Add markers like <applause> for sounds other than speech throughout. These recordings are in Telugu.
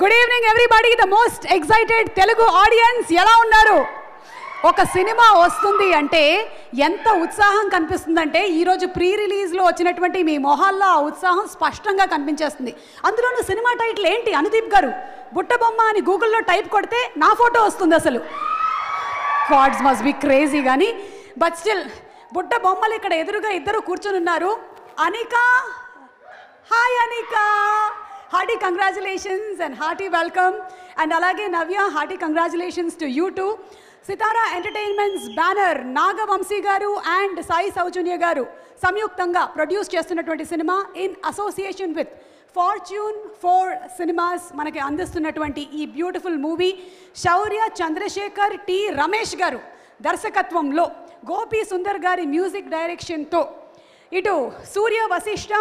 Good evening everybody the most excited Telugu audience ఎలా ఉన్నారు? ఒక సినిమా వస్తుంది అంటే ఎంత ఉత్సాహం కనిపిస్తుందంటే ఈరోజు ప్రీ రిలీజ్లో వచ్చినటువంటి మీ మొహాల్లో ఆ ఉత్సాహం స్పష్టంగా కనిపించేస్తుంది. అందులోనూ సినిమా టైటిల్ ఏంటి? అనుదీప్ గారు బుట్టబొమ్మ అని గూగుల్లో టైప్ కొడితే నా ఫోటో వస్తుంది అసలు. గాడ్స్ మస్ట్ బి క్రేజీ కానీ బట్ స్టిల్ బుట్ట బొమ్మలు ఇక్కడ ఎదురుగా ఇద్దరు కూర్చొని ఉన్నారు Anika hi Anika. Hearty congratulations and hearty welcome. And అలాగే Navya hearty congratulations to you too. Sithara entertainments banner Nagavamsi గారు అండ్ సాయి సౌజన్య గారు సంయుక్తంగా ప్రొడ్యూస్ చేస్తున్నటువంటి cinema in association with fortune four cinemas మనకి అందిస్తున్నటువంటి ఈ beautiful movie Shourya Chandrasekhar T Ramesh గారు దర్శకత్వంలో గోపి సుందర్ గారి మ్యూజిక్ డైరెక్షన్తో. ఇటు సూర్య వశిష్ఠ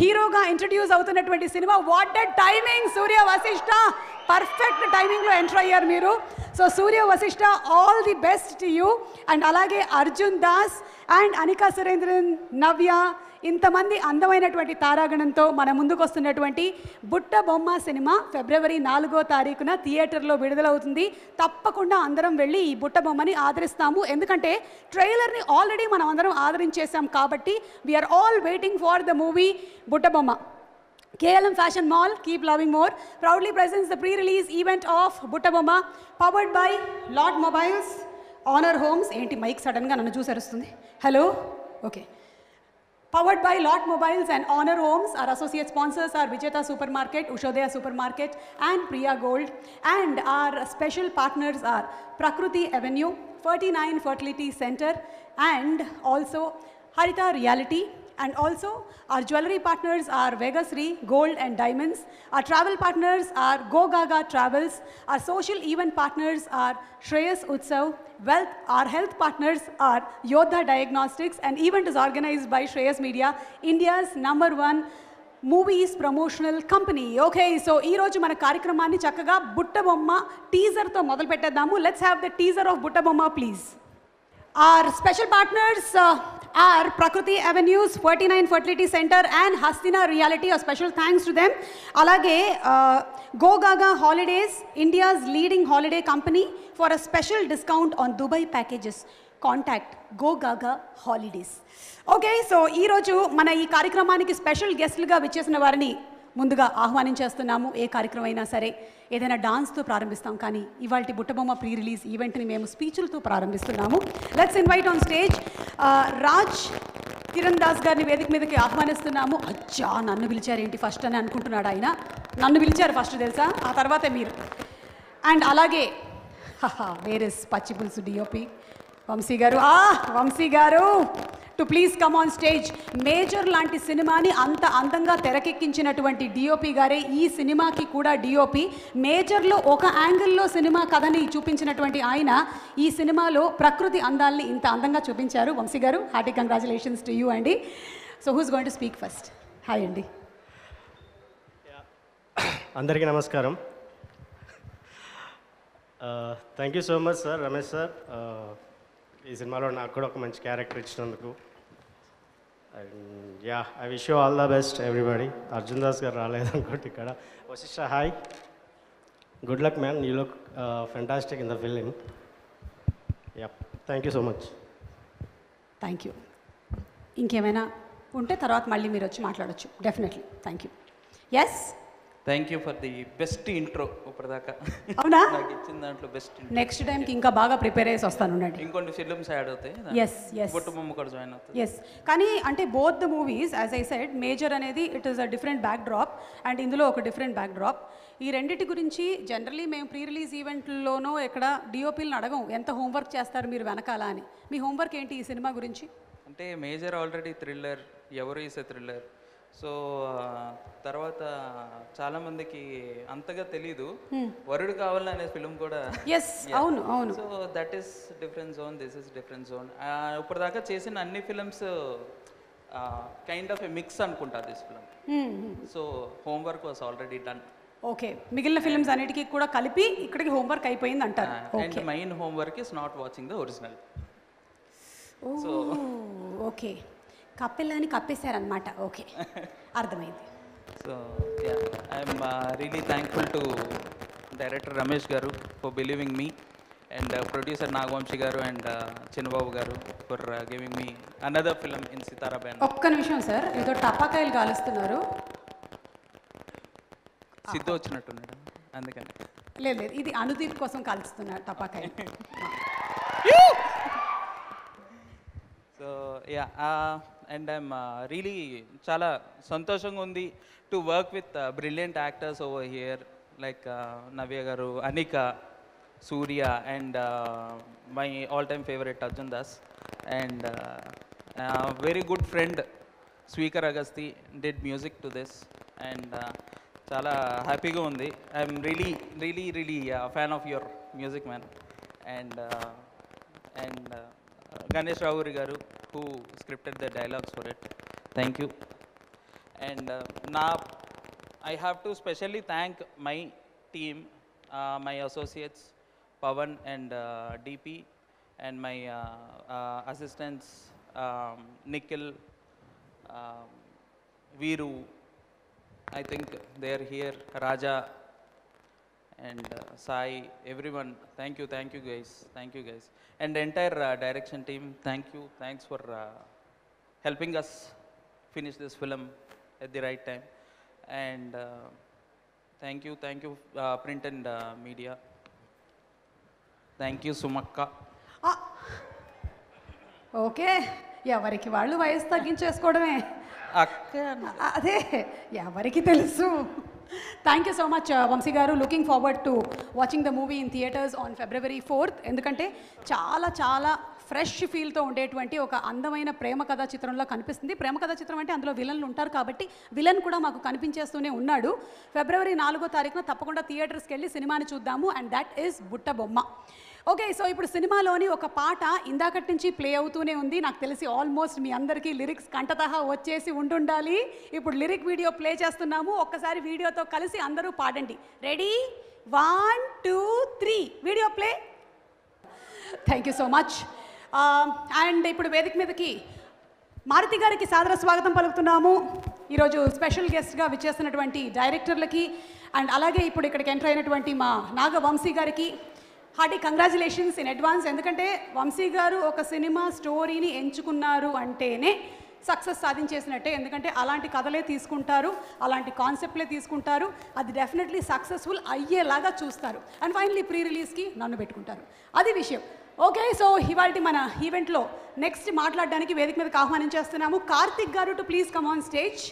హీరోగా ఇంట్రడ్యూస్ అవుతున్నటువంటి cinema. What the timing Surya Vasishta. Perfect టైమింగ్లో enter అయ్యారు మీరు. So Surya Vasishta all the best to you and అలాగే అర్జున్ దాస్ అండ్ అనికా సురేంద్రన్ నవ్య ఇంతమంది అందమైనటువంటి తారాగణంతో మన ముందుకు వస్తున్నటువంటి బుట్ట బొమ్మ సినిమా ఫిబ్రవరి నాలుగో తారీఖున థియేటర్లో విడుదలవుతుంది. తప్పకుండా అందరం వెళ్ళి ఈ బుట్ట బొమ్మని ఆదరిస్తాము. ఎందుకంటే ట్రైలర్ని ఆల్రెడీ మనం అందరం ఆదరించేసాం కాబట్టి we are all waiting for the movie Butta Bomma. KLM fashion mall keep keep more proudly proudly the pre release event of Butta Bomma powered by Lot Mobiles Honer Homes ఏంటి మైక్ సడన్గా నన్ను చూసి అరుస్తుంది? Hello okay Powered by Lot Mobiles and Honor Homes, our associate sponsors are Vijeta Supermarket, Ushodaya Supermarket, and Priya Gold. And our special partners are Prakruti Avenue, 49 Fertility Center, and also Harita Reality. And also, our jewelry partners are Vegasri Gold and Diamonds. Our travel partners are Go Gaga Travels. Our social event partners are Shreyas Utsav. Wealth, our health partners are Yodha Diagnostics. An event is organized by Shreyas Media, India's number one movies promotional company okay so ఈ రోజు మన కార్యక్రమాన్ని చక్కగా బుట్టబొమ్మ టీజర్తో మొదలు పెట్టేద్దాము let's have the teaser of Buttabomma please Our special partners uh, are Prakriti Avenues, 49 Fertility Center, and Hastina Reality. A special thanks to them. Alage, uh, Go Gaga Holidays, India's leading holiday company, for a special discount on Dubai packages. Contact Go Gaga Holidays okay so ఈరోజు మన ఈ కార్యక్రమానికి స్పెషల్ గెస్ట్లుగా విచ్చేసిన వారిని ముందుగా ఆహ్వానించేస్తున్నాము ఏ కార్యక్రమం అయినా సరే ఏదైనా డాన్స్తో ప్రారంభిస్తాం. కానీ ఇవాళ బుట్టబొమ్మ ప్రీ రిలీజ్ ఈవెంట్ని మేము స్పీచ్లతో ప్రారంభిస్తున్నాము. Let's invite on stage Raj Kiran Das గారిని వేదిక మీదకి ఆహ్వానిస్తున్నాము. అచ్చా నన్ను పిలిచారేంటి ఫస్ట్ అని అనుకుంటున్నాడు ఆయన. నన్ను పిలిచారు ఫస్ట్ తెలుసా? ఆ తర్వాతే మీరు. అండ్ అలాగే వేర్ ఇస్ పచ్చి పులుసు డిఓపి వంశీ గారు. ఆ Vamsi garu. To please come on stage. Major లాంటి సినిమాని అంత అందంగా తెరకెక్కించినటువంటి డిఓపి గారే ఈ సినిమాకి కూడా డిఓపి మేజర్లో ఒక యాంగిల్లో సినిమా కథని చూపించినటువంటి ఆయన ఈ సినిమాలో ప్రకృతి అందాల్ని ఇంత అందంగా చూపించారు. Vamsi garu hearty congratulations to you అండి. So who's going to speak first? Hi అండి. <coughs> అందరికీ నమస్కారం. Thank you so much sir Ramesh sir ఈ సినిమాలో నాకు కూడా ఒక మంచి క్యారెక్టర్ ఇచ్చినందుకు. And ya I wish you all the best everybody Arjun Das garu రాలేదు ఇక్కడ. Vasishta hi good luck man you look fantastic in the film ya thank you so much thank you ఇంకేమైనా ఉంటే తర్వాత మళ్ళీ మీరు వచ్చి మాట్లాడొచ్చు. Definitely thank you yes thank you for the best intro ఇప్పటిదాకా అవునా? నాకు ఇచ్చిన దాంట్లో బెస్ట్ నెక్స్ట్ టైంకి ఇంకా బాగా ప్రిపేర్ అయ్యేసి వస్తాను ఉండండి. ఇంకొన్ని ఫిల్మ్స్ యాడ్ అవుతాయి Yes, yes. కుటుంబం కూడా జాయిన్ అవుతుంది. ఎస్ కానీ అంటే both the movies as I said Major అనేది it is a different backdrop and ఇందులో ఒక డిఫరెంట్ బ్యాక్ డ్రాప్ ఈ రెండింటి గురించి జనరలీ మేము ప్రీ రిలీజ్ ఈవెంట్లోనో ఎక్కడ డిఓపీలను అడగం ఎంత హోంవర్క్ చేస్తారు మీరు వెనకాల అని. మీ హోంవర్క్ ఏంటి ఈ సినిమా గురించి? అంటే మేజర్ ఆల్రెడీ థ్రిల్లర్ ఎవరు ఈసే థ్రిల్లర్ సో తర్వాత చాలా మందికి అంతగా తెలీదు. వరుడు కావాలని అనే ఫిల్మ్ కూడా ఎస్ <laughs> అవును అవును. So that is different zone this is different zone ఇప్పటిదాకా చేసిన అన్ని films kind of a mix అనుకుంటా this film so homework was already done okay మిగిలిన ఫిల్మ్స్ అన్నిటికీ కూడా కలిపి ఇక్కడికి హోంవర్క్ అయిపోయింది అంటారు. And mine homework is not watching the original okay కప్పెల్లని కప్పేశారనమాట okay. అర్థమైంది. So yeah I'm really thankful to director Ramesh గారు for believing me and producer Nagavamsi గారు and Chinnababu garu for giving me another film in Sithara ఒక్క నిమిషం సార్ ఏదో టపాకాయలు కాలుస్తున్నారు సిద్ధు వచ్చినట్టున్నాడు. అందుకని. లేదు లేదు ఇది అనుదీప్ కోసం కాలుస్తున్నారు టపాకాయ so <laughs> yeah and I'm really చాలా సంతోషంగా ఉంది to work with brilliant actors over here like Navya garu Anika Surya and my all time favourite Arjun Das and very good friend Sweekar Agasthi did music to this and చాలా హ్యాపీగా ఉంది. I'm really really really fan of your music man and and Ganesh Rao garu who scripted the dialogues for it. Thank you. And uh, now I have to specially thank my team, uh, my associates, Pavan and uh, DP, and my uh, uh, assistants, um, Nikhil, um, Viru, I think they are here, Raja, thank you, thank you guys, thank you guys. And the entire uh, direction team, thank you, thanks for uh, helping us finish this film at the right time. And uh, thank you, thank you, uh, print and uh, media. Thank you, Sumakka. Okay ఎవరికి వాళ్ళు వయసు తగ్గించేసుకోవడమే Akka, అదే ఎవరికి తెలుసు thank you so much Vamsi garu looking forward to watching the movie in theatres on February fourth ఎందుకంటే చాలా చాలా ఫ్రెష్ ఫీల్తో ఉండేటువంటి ఒక అందమైన ప్రేమ కథా చిత్రంలో కనిపిస్తుంది ప్రేమ కథా చిత్రం అంటే అందులో విలన్లు ఉంటారు కాబట్టి విలన్ కూడా మాకు కనిపించేస్తూనే ఉన్నాడు ఫిబ్రవరి నాలుగో తారీఖున తప్పకుండా థియేటర్స్కి వెళ్ళి సినిమాని చూద్దాము and that is Butta Bomma okay so ఇప్పుడు సినిమాలోని ఒక పాట ఇందాకటి నుంచి ప్లే అవుతూనే ఉంది. నాకు తెలిసి ఆల్మోస్ట్ మీ అందరికీ లిరిక్స్ కంటతహా వచ్చేసి ఉండుండాలి. ఇప్పుడు లిరిక్ వీడియో ప్లే చేస్తున్నాము. ఒక్కసారి వీడియోతో కలిసి అందరూ పాడండి. Ready one two three video play thank you so much and ఇప్పుడు వేదిక మీదకి మారుతి గారికి సాదర స్వాగతం పలుకుతున్నాము. ఈరోజు స్పెషల్ గెస్ట్గా విచ్చేస్తున్నటువంటి డైరెక్టర్లకి అండ్ అలాగే ఇప్పుడు ఇక్కడికి ఎంటర్ అయినటువంటి మా నాగవంశీ గారికి హార్టీ కంగ్రాచులేషన్స్ ఇన్ అడ్వాన్స్. ఎందుకంటే వంశీ గారు ఒక సినిమా స్టోరీని ఎంచుకున్నారు అంటేనే సక్సెస్ సాధించేసినట్టే. ఎందుకంటే అలాంటి కథలే తీసుకుంటారు అలాంటి కాన్సెప్ట్లే తీసుకుంటారు. అది డెఫినెట్లీ సక్సెస్ఫుల్ అయ్యేలాగా చూస్తారు. అండ్ ఫైనలీ ప్రీ రిలీజ్కి నన్ను పెట్టుకుంటారు. అది విషయం. ఓకే సో ఇవాళ మన ఈవెంట్లో నెక్స్ట్ మాట్లాడడానికి వేదిక మీదకి ఆహ్వానం చేస్తున్నాము Karthik garu to please come on stage.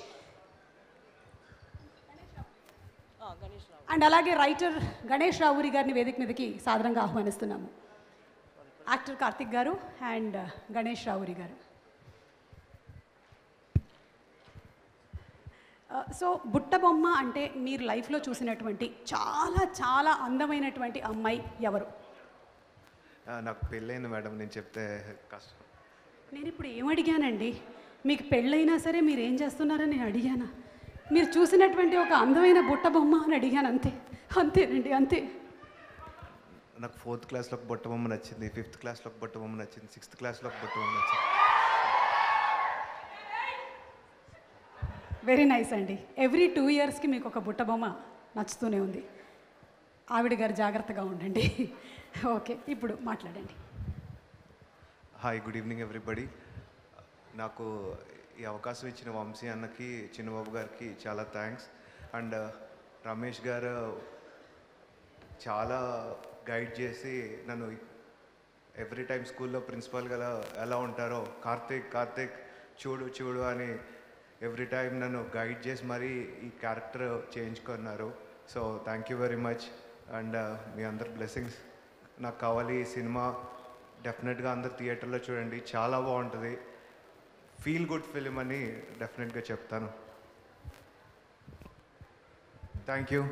And అలాగే రైటర్ గణేష్ రావురి గారిని వేదిక మీదకి సాదరంగా ఆహ్వానిస్తున్నాము. యాక్టర్ కార్తిక్ గారు అండ్ గణేష్ రావురి గారు సో బుట్ట బొమ్మ అంటే మీరు లైఫ్లో చూసినటువంటి చాలా చాలా అందమైనటువంటి అమ్మాయి ఎవరు? నాకు పెళ్ళైంది మేడం నేను చెప్తే కష్టం. నేను ఇప్పుడు ఏమడిగానండి మీకు పెళ్ళైనా సరే మీరు ఏం చేస్తున్నారని నేను అడిగాను? మీరు చూసినటువంటి ఒక అందమైన బుట్ట బొమ్మ అని అడిగాను అంతే. అంతేనండి అంతే. నాకు ఫోర్త్ క్లాస్లో ఒక బొట్ట బొమ్మ నచ్చింది ఫిఫ్త్ క్లాస్లో ఒక బొట్ట బొమ్మ నచ్చింది సిక్స్త్ క్లాస్లో ఒక బొట్ట బొమ్మ నచ్చింది. వెరీ నైస్ అండి. ఎవ్రీ టూ ఇయర్స్కి మీకు ఒక బుట్ట బొమ్మ నచ్చుతూనే ఉంది. ఆవిడ గారు జాగ్రత్తగా ఉండండి. ఓకే ఇప్పుడు మాట్లాడండి. హాయ్ గుడ్ ఈవినింగ్ ఎవ్రీబడి నాకు ఈ అవకాశం ఇచ్చిన వంశీ అన్నకి చిన్నబాబు గారికి చాలా థ్యాంక్స్ అండ్ uh, రమేష్ గారు చాలా గైడ్ చేసి నన్ను ఎవ్రీ టైం స్కూల్లో ప్రిన్సిపాల్ గల ఎలా ఉంటారో కార్తీక్ కార్తీక్ చూడు చూడు అని ఎవ్రీ టైం నన్ను గైడ్ చేసి మరీ ఈ క్యారెక్టర్ చేయించుకున్నారు. So thank you very much and మీ అందరి బ్లెస్సింగ్స్ నాకు కావాలి ఈ సినిమా. డెఫినెట్గా అందరు థియేటర్లో చూడండి. చాలా బాగుంటుంది. ఫీల్ గుడ్ ఫిలిం అని డెఫినెట్గా చెప్తాను. Thank you.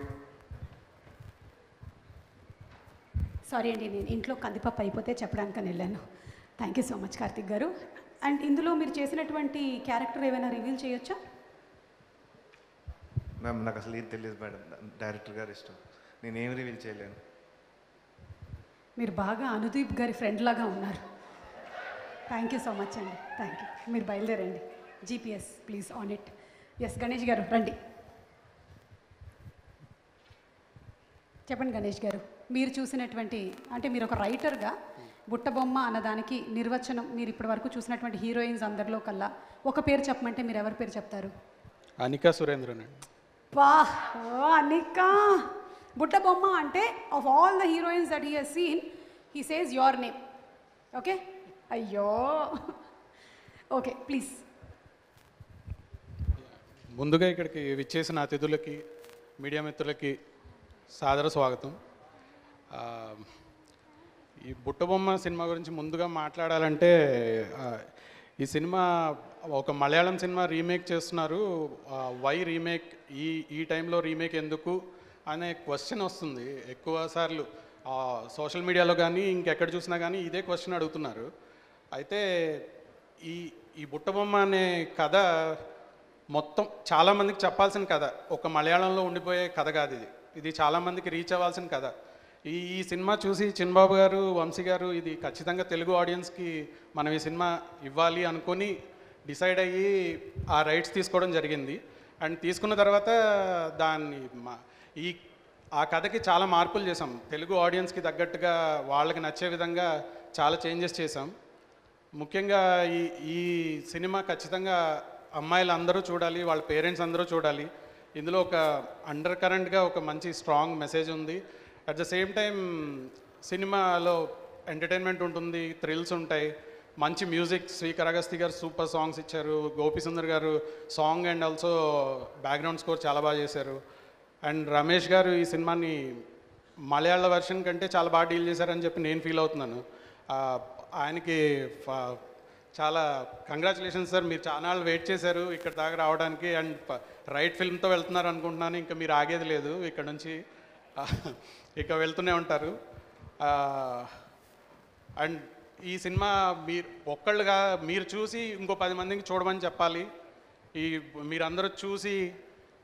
సారీ అండి నేను ఇంట్లో కందిపప్పు అయిపోతే చెప్పడానికని వెళ్ళాను. Thank you so much Karthik garu. And ఇందులో మీరు చేసినటువంటి క్యారెక్టర్ ఏమైనా రివీల్ చేయొచ్చా? మ్యామ్ నాకు అసలు ఏది తెలియదు మేడం. డైరెక్టర్ గారు ఇష్టం. నేనేం రివీల్ చేయలేను. మీరు బాగా అనుదీప్ గారి ఫ్రెండ్ లాగా ఉన్నారు. థ్యాంక్ యూ సో మచ్ అండి. Thank you. మీరు బయలుదేరండి. GPS please on it yes Ganesh garu రండి. చెప్పండి గణేష్ గారు మీరు చూసినటువంటి అంటే మీరు ఒక రైటర్గా బుట్టబొమ్మ అన్నదానికి నిర్వచనం మీరు ఇప్పటి వరకు చూసినటువంటి హీరోయిన్స్ అందరిలో కల్లా ఒక పేరు చెప్పమంటే మీరు ఎవరి పేరు చెప్తారు? అనికా సురేంద్రన్ వా అనికా! బుట్టబొమ్మ అంటే of all the heroines that he seen he says your name okay అయ్యో! ఓకే ప్లీజ్ ముందుగా ఇక్కడికి విచ్చేసిన అతిథులకి మీడియా మిత్రులకి సాదర స్వాగతం. ఈ బుట్టబొమ్మ సినిమా గురించి ముందుగా మాట్లాడాలంటే ఈ సినిమా ఒక మలయాళం సినిమా రీమేక్ చేస్తున్నారు. వై రీమేక్ ఈ ఈ టైంలో రీమేక్ ఎందుకు అనే క్వశ్చన్ వస్తుంది. ఎక్కువ సార్లు సోషల్ మీడియాలో కానీ ఇంకెక్కడ చూసినా కానీ ఇదే క్వశ్చన్ అడుగుతున్నారు. అయితే ఈ ఈ బుట్టబొమ్మ అనే కథ మొత్తం చాలామందికి చెప్పాల్సిన కథ. ఒక మలయాళంలో ఉండిపోయే కథ కాదు ఇది. ఇది చాలామందికి రీచ్ అవ్వాల్సిన కథ. ఈ ఈ సినిమా చూసి చిన్బాబు గారు వంశీ గారు ఇది ఖచ్చితంగా తెలుగు ఆడియన్స్కి మనం ఈ సినిమా ఇవ్వాలి అనుకొని డిసైడ్ అయ్యి ఆ రైట్స్ తీసుకోవడం జరిగింది. అండ్ తీసుకున్న తర్వాత దాన్ని మా- ఈ ఆ కథకి చాలా మార్పులు చేసాం తెలుగు ఆడియన్స్కి తగ్గట్టుగా వాళ్ళకి నచ్చే విధంగా చాలా చేంజెస్ చేసాం ముఖ్యంగా ఈ ఈ సినిమా ఖచ్చితంగా అమ్మాయిలు అందరూ చూడాలి వాళ్ళ పేరెంట్స్ అందరూ చూడాలి. ఇందులో ఒక అండర్ కరెంట్గా ఒక మంచి స్ట్రాంగ్ మెసేజ్ ఉంది. అట్ ద సేమ్ టైం సినిమాలో ఎంటర్టైన్మెంట్ ఉంటుంది థ్రిల్స్ ఉంటాయి. మంచి మ్యూజిక్ శ్రీకర్ అగస్తి గారు సూపర్ సాంగ్స్ ఇచ్చారు. Gopisundar garu song and also background score చాలా బాగా చేశారు. అండ్ రమేష్ గారు ఈ సినిమాని మలయాళ వెర్షన్ కంటే చాలా బాగా డీల్ చేశారని చెప్పి నేను ఫీల్ అవుతున్నాను. ఆయనకి ఫ- చాలా కంగ్రాచులేషన్స్ సార్. మీరు చాలా వెయిట్ చేశారు ఇక్కడ దాకా రావడానికి. అండ్ రైట్ ఫిల్మ్తో వెళ్తున్నారు అనుకుంటున్నాను. ఇంకా మీరు ఆగేది లేదు. ఇక్కడ నుంచి ఇక వెళ్తూనే ఉంటారు. అండ్ ఈ సినిమా మీరు ఒక్కళ్ళుగా మీరు చూసి ఇంకో పది మందికి చూడమని చెప్పాలి. ఈ మీరందరూ చూసి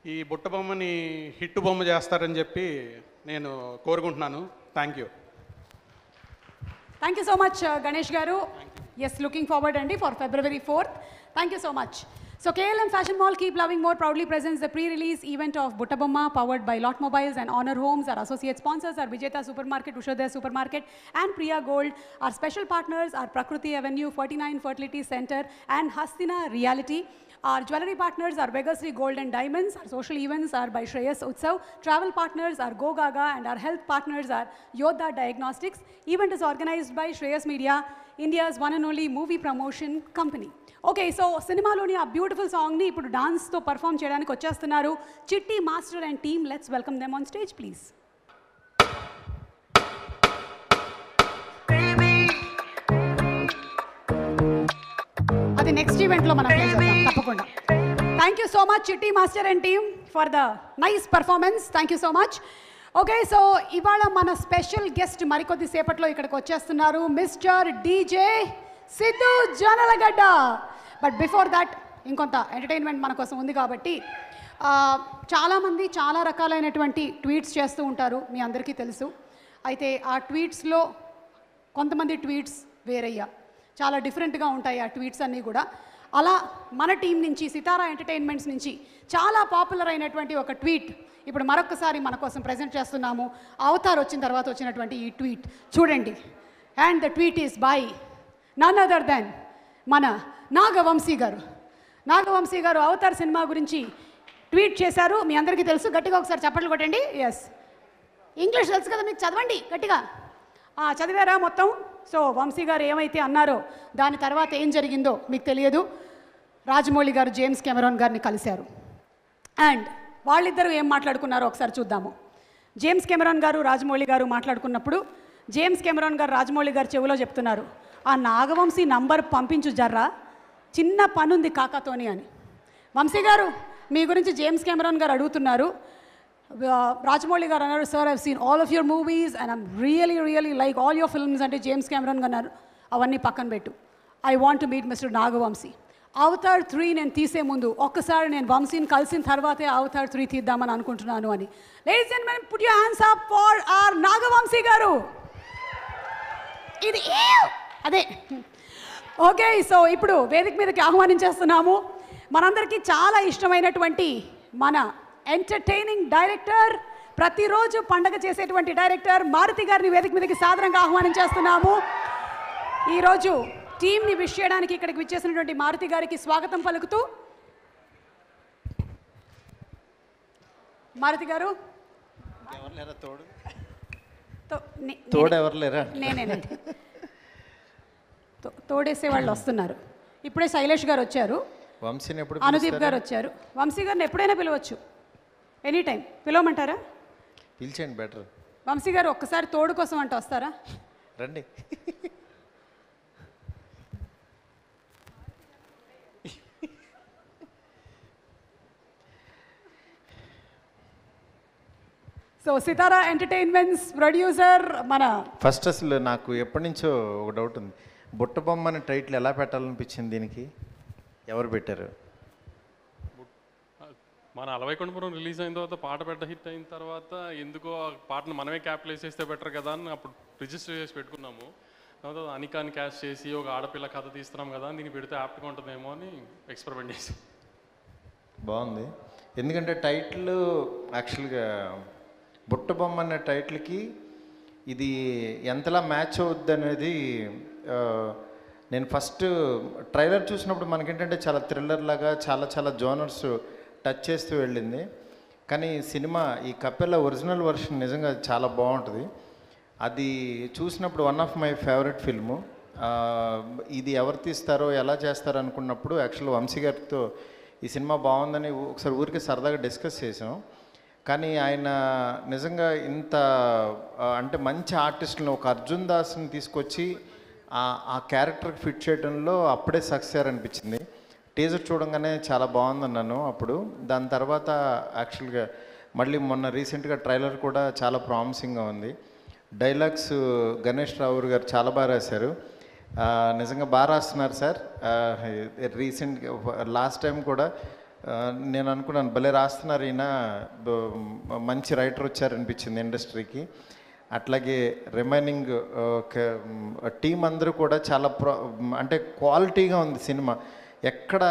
ఈ బుట్ట బొమ్మని హిట్టు బొమ్మ చేస్తారని చెప్పి నేను కోరుకుంటున్నాను. Thank you. Thank you so much Ganesh garu yes looking forward అండి for February fourth thank you so much so KLM fashion mall keep loving more proudly presents the pre-release event of Buttabomma powered by Lot Mobiles and Honor Homes. Our associate sponsors are Vijeta Supermarket, Ushodaya Supermarket and Priya Gold. Our special partners are Prakriti Avenue, 49 Fertility Center and Hastina Reality. Our jewelry partners are Vegasri Gold and Diamonds. Our social events are by Shreyas Utsav. Travel partners are Go Gaga and our health partners are Yodha Diagnostics. Event is organized by Shreyas Media, India's one and only movie promotion company. Okay so సినిమాలోని ఆ బ్యూటిఫుల్ సాంగ్ని ఇప్పుడు డాన్స్తో పర్ఫామ్ చేయడానికి వచ్చేస్తున్నారు Chitti master and team let's welcome them on stage please next ఈవెంట్లో మనం చేద్దాం. తప్పకుండా. Thank you so much Chitti master and team for the nice performance thank you so much okay so ఇవాళ మన స్పెషల్ గెస్ట్ మరికొద్ది సేపట్లో ఇక్కడికి వచ్చేస్తున్నారు mister DJ Siddhu Jonnalagadda. But before that ఇంకొంత ఎంటర్టైన్మెంట్ మన కోసం ఉంది కాబట్టి చాలామంది చాలా రకాలైనటువంటి ట్వీట్స్ చేస్తూ ఉంటారు మీ అందరికీ తెలుసు. అయితే ఆ ట్వీట్స్లో కొంతమంది ట్వీట్స్ వేరయ్యా. చాలా డిఫరెంట్గా ఉంటాయి ఆ ట్వీట్స్ అన్నీ కూడా. అలా మన టీం నుంచి సితారా ఎంటర్టైన్మెంట్స్ నుంచి చాలా పాపులర్ అయినటువంటి ఒక ట్వీట్ ఇప్పుడు మరొకసారి మన కోసం ప్రజెంట్ చేస్తున్నాము. అవతార్ వచ్చిన తర్వాత వచ్చినటువంటి ఈ ట్వీట్. చూడండి. And the tweet is by none other than మన నాగవంశీ గారు. నాగవంశీ గారు అవతార్ సినిమా గురించి ట్వీట్ చేశారు. మీ అందరికీ తెలుసు. గట్టిగా ఒకసారి చప్పట్లు కొట్టండి. ఎస్ ఇంగ్లీష్ తెలుసు కదా మీకు? చదవండి గట్టిగా. చదివారా మొత్తం? సో వంశీ గారు ఏమైతే అన్నారో దాని తర్వాత ఏం జరిగిందో మీకు తెలియదు. రాజమౌళి గారు జేమ్స్ కెమెరాన్ గారిని కలిశారు. అండ్ వాళ్ళిద్దరూ ఏం మాట్లాడుకున్నారో ఒకసారి చూద్దాము. జేమ్స్ కెమెరాన్ గారు రాజమౌళి గారు మాట్లాడుకున్నప్పుడు జేమ్స్ కెమెరాన్ గారు రాజమౌళి గారు చెవిలో చెప్తున్నారు ఆ నాగవంశీ నంబర్ పంపించు జర్రా చిన్న పనుంది కాకాతోని అని. వంశీ గారు మీ గురించి జేమ్స్ కెమెరాన్ గారు అడుగుతున్నారు Uh, రాజమౌళి గారు అన్నారు sir I've seen all of your movies and I'm really really like all your films అంటే జేమ్స్ కెమెరాన్ అన్నారు అవన్నీ పక్కన పెట్టు. I want to meet mister Nagavamsi Avatar three నేను తీసే ముందు ఒక్కసారి నేను వంశీని కలిసిన తర్వాతే అవతార్ త్రీ తీద్దామని అనుకుంటున్నాను అని. Ladies and men put your hands up for our Nagavamsi garu. ఇది ఏవ్! అదే. ఓకే సో ఇప్పుడు వేదిక మీదకి ఆహ్వానించేస్తున్నాము. మనందరికీ చాలా ఇష్టమైనటువంటి మన ఎంటర్టైనింగ్ డైరెక్టర్ ప్రతిరోజు పండగ చేసేటువంటి డైరెక్టర్ మారుతి గారిని వేదిక మీదకి సాదరంగా ఆహ్వానం చేస్తున్నాము. ఈరోజు టీంని విష్ చేయడానికి ఇక్కడికి విచ్చేసినటువంటి మారుతి గారికి స్వాగతం పలుకుతూ. మారుతి గారు. నేనేనండి. తోడేసే వాళ్ళు వస్తున్నారు. ఇప్పుడే శైలేష్ గారు వచ్చారు. ఎప్పుడు అనుదీప్? గారు వచ్చారు. వంశీ గారిని ఎప్పుడైనా పిలవచ్చు. ఎనీ టైం పిలవమంటారా? పిలిచేయండి బెటర్ వంశీ గారు ఒక్కసారి తోడు కోసం అంటే వస్తారా? రండి. సో సితారా ఎంటర్టైన్మెంట్స్ ప్రొడ్యూసర్ మన ఫస్ట్ అసలు నాకు ఎప్పటి నుంచో ఒక డౌట్ ఉంది. బుట్ట బొమ్మ అనే టైటిల్ ఎలా పెట్టాలనిపించింది దీనికి? ఎవరు పెట్టారు? మన అలవైకుంఠపురం రిలీజ్ అయిన తర్వాత పాట పెద్ద హిట్ అయిన తర్వాత ఎందుకో ఆ పాటను మనమే క్యాపిటలైజ్ చేస్తే బెటర్ కదా అని అప్పుడు రిజిస్టర్ చేసి పెట్టుకున్నాము. తర్వాత అనికాని క్యాష్ చేసి ఒక ఆడపిల్ల కథ తీస్తున్నాం కదా దీన్ని పెడితే యాప్ట్గా ఉంటుందేమో అని ఎక్స్పెరిమెంట్ చేసి. బాగుంది. ఎందుకంటే టైటిల్ యాక్చువల్గా బుట్ట బొమ్మ అనే టైటిల్కి ఇది ఎంతలా మ్యాచ్ అవుద్ది అనేది నేను ఫస్ట్ ట్రైలర్ చూసినప్పుడు మనకేంటంటే చాలా థ్రిల్లర్ లాగా చాలా చాలా జోనర్స్ టచ్ చేస్తూ వెళ్ళింది. కానీ సినిమా ఈ కపెల్ల ఒరిజినల్ వర్షన్ నిజంగా చాలా బాగుంటుంది. అది చూసినప్పుడు one of my favourite film ఇది ఎవరు తీస్తారో ఎలా చేస్తారో అనుకున్నప్పుడు యాక్చువల్ వంశీ గారితో ఈ సినిమా బాగుందని ఒకసారి ఊరికి సరదాగా డిస్కస్ చేసాం. కానీ ఆయన నిజంగా ఇంత అంటే మంచి ఆర్టిస్టులను ఒక అర్జున్ దాస్ని తీసుకొచ్చి ఆ- ఆ క్యారెక్టర్కి ఫిట్ చేయడంలో అప్పుడే సక్సెస్ అనిపించింది టీజర్ చూడంగానే చాలా బాగుంది అన్నాను అప్పుడు. దాని తర్వాత యాక్చువల్గా మళ్ళీ మొన్న రీసెంట్గా ట్రైలర్ కూడా చాలా ప్రామిసింగ్గా ఉంది. డైలాగ్స్ గణేష్ రావు గారు చాలా బాగా రాశారు. నిజంగా బాగా రాస్తున్నారు సార్. రీసెంట్ లాస్ట్ టైం కూడా నేను అనుకున్నాను భలే రాస్తున్నారు ఈయన. మంచి రైటర్ వచ్చారనిపించింది ఇండస్ట్రీకి. అట్లాగే రిమైనింగ్ టీం అందరూ కూడా చాలా ప్రో అంటే క్వాలిటీగా ఉంది సినిమా. ఎక్కడ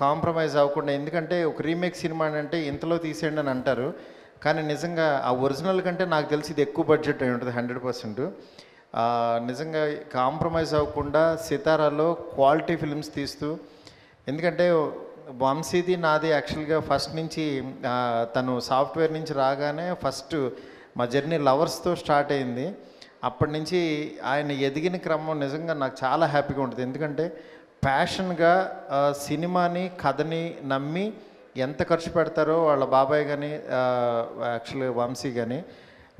కాంప్రమైజ్ అవ్వకుండా ఎందుకంటే ఒక రీమేక్ సినిమా అని అంటే ఇంతలో తీసేయండి అని అంటారు. కానీ నిజంగా ఆ ఒరిజినల్ కంటే నాకు తెలిసి ఇది ఎక్కువ బడ్జెట్ అయి ఉంటుంది హండ్రెడ్ పర్సెంట్. నిజంగా కాంప్రమైజ్ అవ్వకుండా సితారాలో క్వాలిటీ ఫిల్మ్స్ తీస్తూ ఎందుకంటే వంశీది నాది యాక్చువల్గా ఫస్ట్ నుంచి తను సాఫ్ట్వేర్ నుంచి రాగానే ఫస్ట్ మా జర్నీ లవర్స్తో స్టార్ట్ అయింది. అప్పటి నుంచి ఆయన ఎదిగిన క్రమం నిజంగా నాకు చాలా హ్యాపీగా ఉంటుంది. ఎందుకంటే ప్యాషన్గా సినిమాని కథని నమ్మి ఎంత ఖర్చు పెడతారో వాళ్ళ బాబాయ్ కానీ యాక్చువల్లీ వంశీ కానీ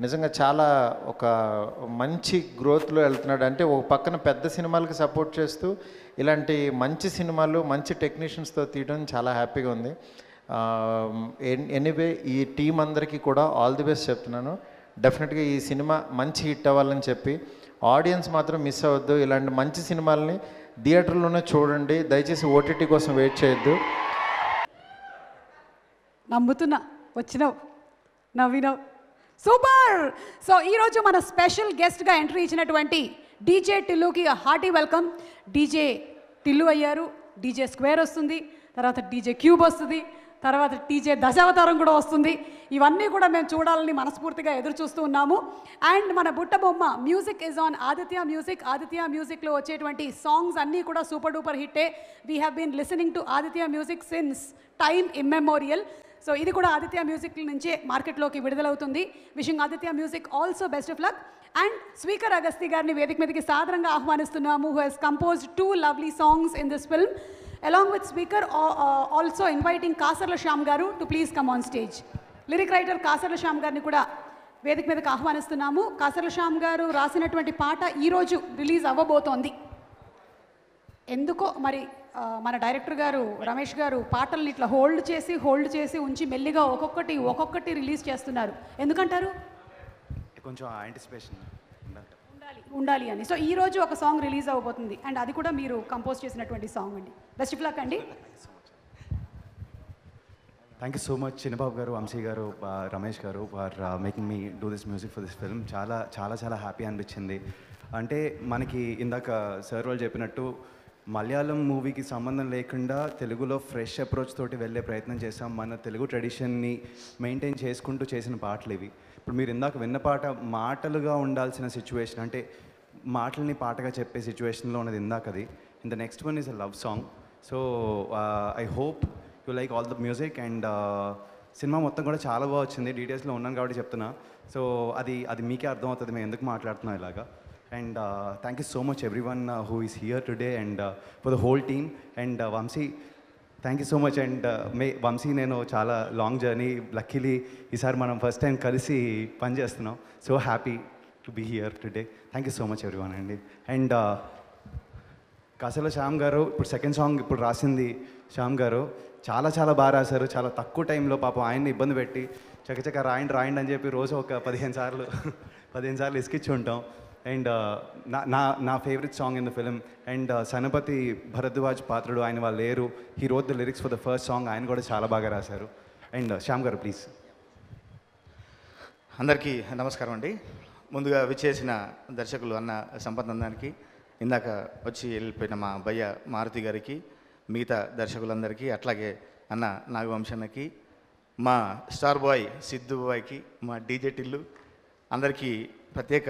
నిజంగా చాలా ఒక మంచి గ్రోత్లో వెళ్తున్నాడు. అంటే ఒక పక్కన పెద్ద సినిమాలకి సపోర్ట్ చేస్తూ ఇలాంటి మంచి సినిమాలు మంచి టెక్నీషియన్స్తో తీయడం చాలా హ్యాపీగా ఉంది. ఎనీవే ఈ టీం అందరికీ కూడా ఆల్ ది బెస్ట్ చెప్తున్నాను. డెఫినెట్గా ఈ సినిమా మంచి హిట్ అవ్వాలని చెప్పి ఆడియన్స్ మాత్రం మిస్ అవ్వద్దు. ఇలాంటి మంచి సినిమాలని థియేటర్లోనే చూడండి దయచేసి ఓటీటీ కోసం వెయిట్ చేయొద్దు. నమ్ముతున్నా వచ్చినావు నవ్వినావు. సూపర్! సో ఈరోజు మన స్పెషల్ గెస్ట్గా ఎంట్రీ ఇచ్చినటువంటి డీజే టిల్లుకి హార్టీ వెల్కమ్ డీజే టిల్లు అయ్యారు డీజే స్క్వేర్ వస్తుంది తర్వాత డీజే క్యూబ్ వస్తుంది. తర్వాత టీజే దశావతారం కూడా వస్తుంది. ఇవన్నీ కూడా మేము చూడాలని మనస్ఫూర్తిగా ఎదురు చూస్తూ ఉన్నాము. అండ్ మన Butta Bomma music is on Aditya music Aditya మ్యూజిక్లో వచ్చేటువంటి సాంగ్స్ అన్నీ కూడా super duper హిట్టే we have been listening to Aditya music since time immemorial so ఇది కూడా ఆదిత్య మ్యూజిక్ నుంచే మార్కెట్లోకి విడుదలవుతుంది. Wishing Aditya music also best of luck and Sweekar Agasthi గారిని వేదిక మీదకి సాధారణంగా ఆహ్వానిస్తున్నాము who he's composed two lovely songs in this film along with Sweekar also inviting Kasarla Shyam garu to please come on stage lyric writer Kasarla Shyam గారిని కూడా వేదిక మీదకి ఆహ్వానిస్తున్నాము కాసర్ల శ్యామ్ గారు రాసినటువంటి పాట ఈరోజు రిలీజ్ అవ్వబోతోంది ఎందుకో మరి మన డైరెక్టర్ గారు రమేష్ గారు పాటల్ని ఇట్లా హోల్డ్ చేసి హోల్డ్ చేసి ఉంచి మెల్లిగా ఒక్కొక్కటి ఒక్కొక్కటి రిలీజ్ చేస్తున్నారు ఎందుకంటారు కొంచెం యాంటిసిపేషన్ ఉందంట ఉండాలి అని. సో ఈ రోజు ఒక సాంగ్ రిలీజ్ అవ్వబోతుంది. అండ్ అది కూడా మీరు కంపోజ్ చేసినటువంటి సాంగ్ అండి. బెస్ట్ ఆఫ్ లక్ అండి. Thank you so much Chinnababu garu Vamsi garu Ramesh garu for making me do this music for this film చాలా చాలా చాలా హ్యాపీ అనిపించింది. అంటే మనకి ఇందాక సార్ వాళ్ళు చెప్పినట్టు మలయాళం మూవీకి సంబంధం లేకుండా తెలుగులో ఫ్రెష్ అప్రోచ్ తోటి వెళ్ళే ప్రయత్నం చేసాం మన తెలుగు ట్రెడిషన్ని మెయింటైన్ చేసుకుంటూ చేసిన పాటలు ఇవి. ఇప్పుడు మీరు ఇందాక విన్న పాట మాటలుగా ఉండాల్సిన సిచ్యువేషన్ అంటే మాటల్ని పాటగా చెప్పే సిచ్యువేషన్లో ఉన్నది ఇందాకది in the next one is a love song so I hope you like all the music and cinema మొత్తం కూడా చాలా బాగా వచ్చింది. డీటెయిల్స్లో ఉన్నాను కాబట్టి చెప్తున్నా. సో అది అది మీకే అర్థమవుతుంది మేము ఎందుకు మాట్లాడుతున్నాం ఇలాగా. And thank you so much everyone who is here today and for the whole team and Vamsi thank you so much and me Vamsi నేను చాలా లాంగ్ జర్నీ లక్కీలీ ఈసారి మనం ఫస్ట్ టైం కలిసి పని చేస్తున్నాం so happy to be here today thank you so much every అండి అండ్ కాసల శ్యామ్ గారు ఇప్పుడు సెకండ్ సాంగ్ ఇప్పుడు రాసింది శ్యామ్ గారు. చాలా చాలా బాగా రాశారు. చాలా తక్కువ టైంలో పాపం ఆయన్ని ఇబ్బంది పెట్టి చకచక రాయండి రాయండి అని చెప్పి రోజు ఒక పదిహేను సార్లు పదిహేను సార్లు ఇసుకిచ్చి ఉంటాం. అండ్ uh, నా నా నా favourite song in the film and Sanapati Bharadwaj Patrudu ఆయన వాళ్ళు లేరు. He wrote the lyrics for the first song ఆయన కూడా చాలా బాగా రాశారు. అండ్ uh, శ్యామ్ గారు ప్లీజ్ అందరికీ నమస్కారం అండి. ముందుగా విచ్చేసిన దర్శకులు అన్న సంపదందానికి ఇందాక వచ్చి వెళ్ళిపోయిన మా భయ్య మారుతి గారికి మిగతా దర్శకులందరికీ అట్లాగే అన్న నాగవంశన్నకి మా స్టార్ బాయ్ సిద్ధు బాయ్కి మా డీజే టిల్లు అందరికీ ప్రత్యేక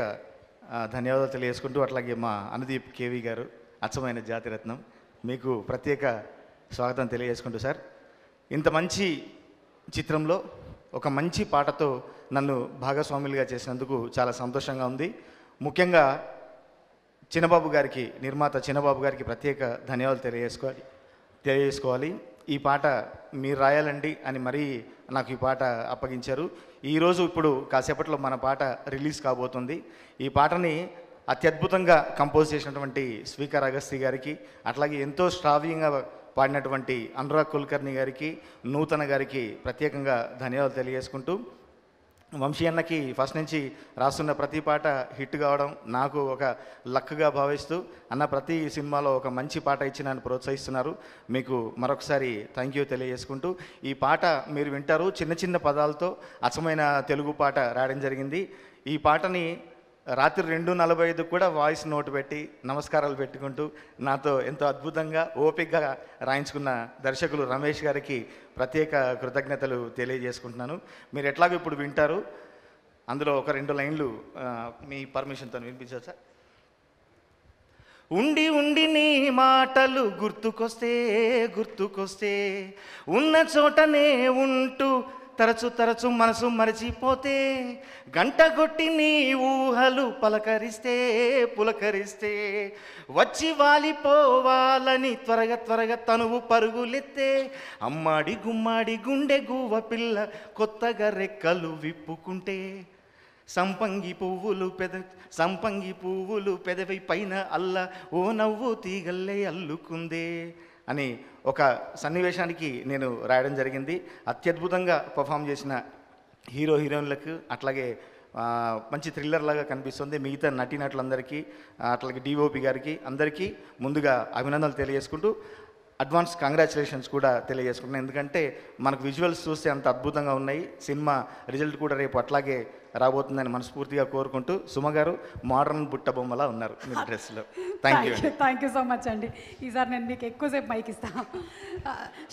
ధన్యవాదాలు తెలియజేసుకుంటూ అట్లాగే మా అనుదీప్ కేవి గారు అచ్చమైన జాతిరత్నం మీకు ప్రత్యేక స్వాగతం తెలియజేసుకుంటూ సార్. ఇంత మంచి చిత్రంలో ఒక మంచి పాటతో నన్ను భాగస్వాములుగా చేసినందుకు చాలా సంతోషంగా ఉంది. ముఖ్యంగా చిన్నబాబు గారికి నిర్మాత చిన్నబాబు గారికి ప్రత్యేక ధన్యవాదాలు తెలియజేసుకోవాలి తెలియజేసుకోవాలి. ఈ పాట మీరు రాయాలండి అని మరీ నాకు ఈ పాట అప్పగించారు. ఈరోజు ఇప్పుడు కాసేపట్లో మన పాట రిలీజ్ కాబోతుంది. ఈ పాటని అత్యద్భుతంగా కంపోజ్ చేసినటువంటి స్పీకర్ అగస్తి గారికి అట్లాగే ఎంతో శ్రావ్యంగా పాడినటువంటి అనురాగ్ కుల్కర్ణి గారికి నూతన గారికి ప్రత్యేకంగా ధన్యవాదాలు తెలియజేసుకుంటూ వంశీ అన్నకి ఫస్ట్ నుంచి రాస్తున్న ప్రతి పాట హిట్ కావడం నాకు ఒక లక్గా భావిస్తూ అన్న ప్రతి సినిమాలో ఒక మంచి పాట ఇచ్చి నన్ను ప్రోత్సహిస్తున్నారు. మీకు మరొకసారి థ్యాంక్ యూ తెలియజేసుకుంటూ ఈ పాట మీరు వింటారు. చిన్న చిన్న పదాలతో అచ్చమైన తెలుగు పాట రాయడం జరిగింది. ఈ పాటని రాత్రి రెండు నలభై ఐదు కూడా వాయిస్ నోట్ పెట్టి నమస్కారాలు పెట్టుకుంటూ నాతో ఎంతో అద్భుతంగా ఓపికగా రాయించుకున్న దర్శకులు రమేష్ గారికి ప్రత్యేక కృతజ్ఞతలు తెలియజేసుకుంటున్నాను. మీరు ఎట్లాగో ఇప్పుడు వింటారు. అందులో ఒక రెండు లైన్లు మీ పర్మిషన్తో వినిపించవచ్చా? ఉండి ఉండి నీ మాటలు గుర్తుకొస్తే గుర్తుకొస్తే ఉన్న చోటనే ఉంటూ తరచు తరచు మనసు మరచిపోతే గంట కొట్టి నీ ఊహలు పలకరిస్తే పులకరిస్తే వచ్చి వాలిపోవాలని త్వరగా త్వరగా తనువు పరుగులెత్తే అమ్మాడి గుమ్మాడి గుండె గువ్వ పిల్ల కొత్తగా రెక్కలు విప్పుకుంటే సంపంగి పువ్వులు పెద సంపంగి పువ్వులు పెదవి పైన అల్ల ఓ నవ్వు తీగల్లే అల్లుకుందే. అని ఒక సన్నివేశానికి నేను రాయడం జరిగింది. అత్యద్భుతంగా పర్ఫామ్ చేసిన హీరో హీరోయిన్లకు అట్లాగే మంచి థ్రిల్లర్ లాగా కనిపిస్తుంది. మిగతా నటీనటులందరికీ అట్లాగే డిఓపి గారికి అందరికీ ముందుగా అభినందనలు తెలియజేసుకుంటూ అడ్వాన్స్ కంగ్రాచులేషన్స్ కూడా తెలియజేసుకుంటున్నాను. ఎందుకంటే మనకు విజువల్స్ చూస్తే అంత అద్భుతంగా ఉన్నాయి. సినిమా రిజల్ట్ కూడా రేపు అట్లాగే రాబోతుందని మనస్ఫూర్తిగా కోరుకుంటూ సుమ గారు మోడర్న్ బుట్ట బొమ్మలా ఉన్నారు మీ డ్రెస్లో. Thank you thank you so much అండి. ఈసారి నేను మీకు ఎక్కువసేపు మైక్ ఇస్తాను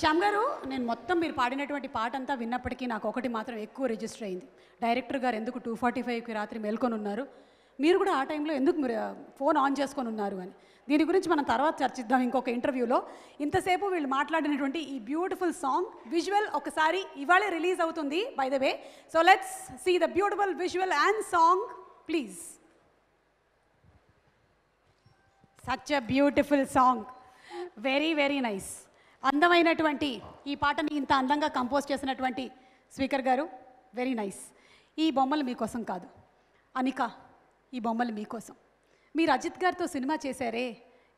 శ్యామ్ గారు నేను మొత్తం మీరు పాడినటువంటి పాట అంతా విన్నప్పటికీ నాకు ఒకటి మాత్రం ఎక్కువ రిజిస్టర్ అయింది. డైరెక్టర్ గారు ఎందుకు టూ ఫార్టీ ఫైవ్కి రాత్రి మేల్కొని ఉన్నారు? మీరు కూడా ఆ టైంలో ఎందుకు మీరు ఫోన్ ఆన్ చేసుకొని ఉన్నారు అని. దీని గురించి మనం తర్వాత చర్చిద్దాం ఇంకొక ఇంటర్వ్యూలో. ఇంతసేపు వీళ్ళు మాట్లాడినటువంటి ఈ బ్యూటిఫుల్ సాంగ్ విజువల్ ఒకసారి ఇవాళే రిలీజ్ అవుతుంది by the way so let's see the beautiful visual and song please such a beautiful song very very nice అందమైనటువంటి ఈ పాటని ఇంత అందంగా కంపోజ్ చేసినటువంటి స్పీకర్ గారు వెరీ నైస్ ఈ బొమ్మలు మీకోసం కాదు. అనిక ఈ బొమ్మలు మీకోసం. మీరు అజిత్ గారితో సినిమా చేశారే?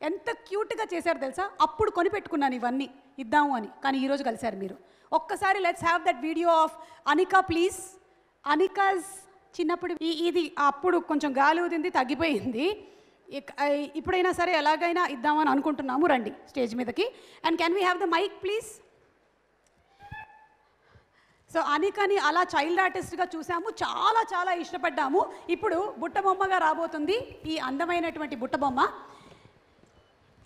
ఎంత క్యూట్గా చేశారు తెలుసా? అప్పుడు కొనిపెట్టుకున్నాను ఇవన్నీ. ఇద్దాము అని. కానీ ఈరోజు కలిశారు మీరు. ఒక్కసారి let's have that video of Anika please Anika's చిన్నప్పుడు ఇది అప్పుడు కొంచెం గాలి ఊదింది తగ్గిపోయింది. ఇప్పుడైనా సరే ఎలాగైనా ఇద్దామని అనుకుంటున్నాము. రండి స్టేజ్ మీదకి. And can we have the mic please so అనికని అలా చైల్డ్ ఆర్టిస్ట్గా చూసాము. చాలా చాలా ఇష్టపడ్డాము. ఇప్పుడు బుట్టబొమ్మగా రాబోతుంది ఈ అందమైనటువంటి బుట్టబొమ్మ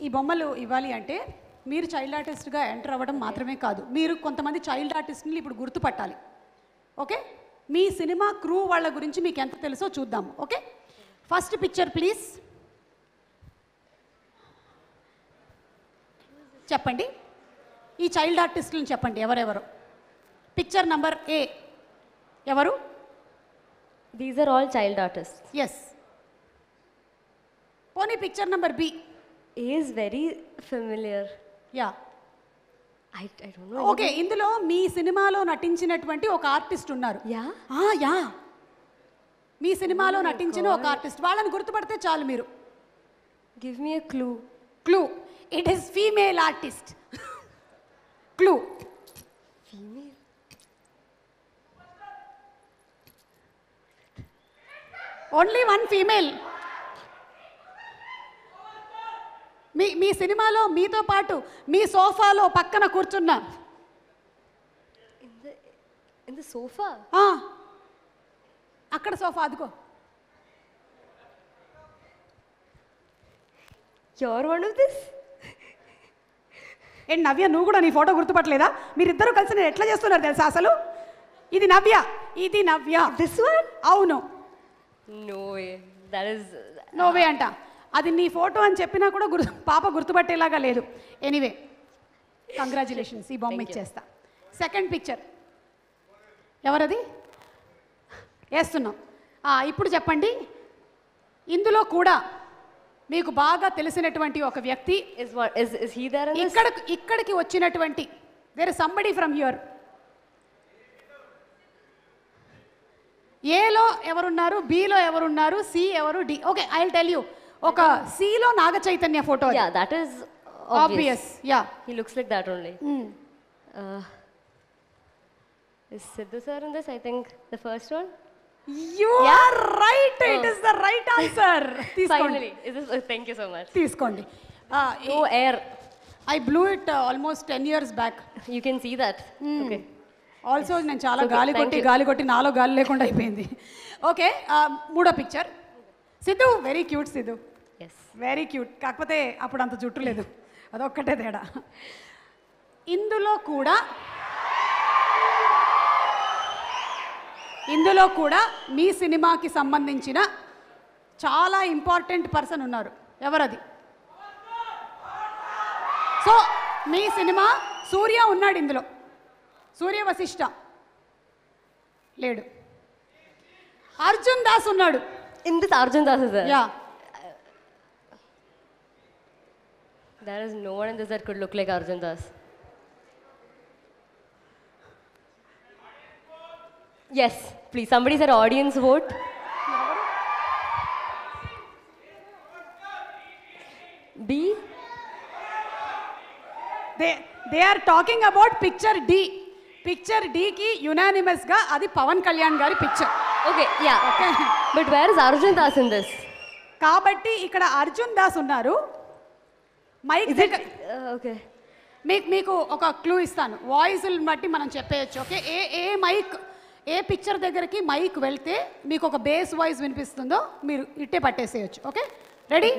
ఈ బొమ్మలు ఇవ్వాలి అంటే మీరు చైల్డ్ ఆర్టిస్ట్గా ఎంటర్ అవ్వడం మాత్రమే కాదు. మీరు కొంతమంది చైల్డ్ ఆర్టిస్ట్ని ఇప్పుడు గుర్తుపట్టాలి. ఓకే? మీ సినిమా క్రూ వాళ్ళ గురించి మీకు ఎంత తెలుసో చూద్దాము ఓకే? First picture please. చెప్పండి. ఈ చైల్డ్ ఆర్టిస్టులను చెప్పండి ఎవరెవరు? పిక్చర్ నంబర్ ఏ ఎవరు? These are all child artists. Yes పోనీ picture number B is very familiar. Yeah know. Okay ఇందులో మీ సినిమాలో నటించినటువంటి ఒక ఆర్టిస్ట్ ఉన్నారు? ఆ, యా. మీ సినిమాలో నటించిన ఒక ఆర్టిస్ట్ వాళ్ళని గుర్తుపడితే చాలు మీరు. Me a clue. Clue it is female artist clue only one female మీ మీ సినిమాలో మీతో పాటు మీ సోఫాలో పక్కన కూర్చున్న? ఆ, అక్కడ సోఫా అదిగో You're one of this? ఏంటి నవ్య నువ్వు కూడా నీ ఫోటో గుర్తుపట్టలేదా? మీరిద్దరూ కలిసి నేను ఎట్లా చేస్తున్నారు తెలుసా అసలు? ఇది నవ్య ఇది నవ్య. This one? అవును. No way. That is. నోవే అంట. అది నీ ఫోటో అని చెప్పినా కూడా గుర్తు పాప గుర్తుపట్టేలాగా లేదు. ఎనీవే కంగ్రాచులేషన్స్ ఈ బొమ్మ ఇచ్చేస్తా. సెకండ్ పిక్చర్ ఎవరది? వేస్తున్నాం. ఇప్పుడు చెప్పండి. ఇందులో కూడా మీకు బాగా తెలిసినటువంటి ఒక వ్యక్తి? ఇక్కడ ఇక్కడికి వచ్చినటువంటి వేరే సంబడి ఫ్రమ్ యువర్ ఏలో ఎవరున్నారు బిలో ఎవరున్నారు సి ఎవరు D okay I tell you ఒక సిలో Naga Chaitanya photo Yeah, that is obvious. Obvious yeah He looks like that only. Uh, is Sidhu sir in this? I think the first one. You are right it Oh. Is the right answer తీసుకోండి uh, you so much. తీసుకోండి No air. I blew it almost ten years back You can see that. Okay. Also నేను చాలా గాలి కొట్టి. గాలి కొట్టి నాలో గాలి లేకుండా అయిపోయింది. ఓకే మూడో picture Siddhu very cute Siddhu. Very cute కాకపోతే అప్పుడు అంత జుట్టు లేదు. అదొక్కటే తేడా. ఇందులో కూడా ఇందులో కూడా మీ సినిమాకి సంబంధించిన చాలా ఇంపార్టెంట్ పర్సన్ ఉన్నారు. ఎవరది? సో మీ సినిమా సూర్య ఉన్నాడు ఇందులో. సూర్య వశిష్ట లేడు అర్జున్ దాస్ ఉన్నాడు In this Arjun Das is there. Yeah There is no one in this that could look like Arjun Das. Yes, please. Somebody said audience vote. B. They they are talking about picture D picture డికి యునానిమస్గా అది పవన్ కళ్యాణ్ గారి picture Okay, yeah. Okay. But where is Arjun Das in this? కాబట్టి ఇక్కడ అర్జున్ దాస్ ఉన్నారు మైక్? దగ్గర Uh. మీకు మీకు ఒక క్లూ ఇస్తాను వాయిస్ని బట్టి మనం చెప్పేయచ్చు ఓకే ఏ ఏ మైక్ ఏ పిక్చర్ దగ్గరికి మైక్ వెళ్తే మీకు ఒక బేస్ వాయిస్ వినిపిస్తుందో మీరు ఇట్టే పట్టేసేయచ్చు okay ready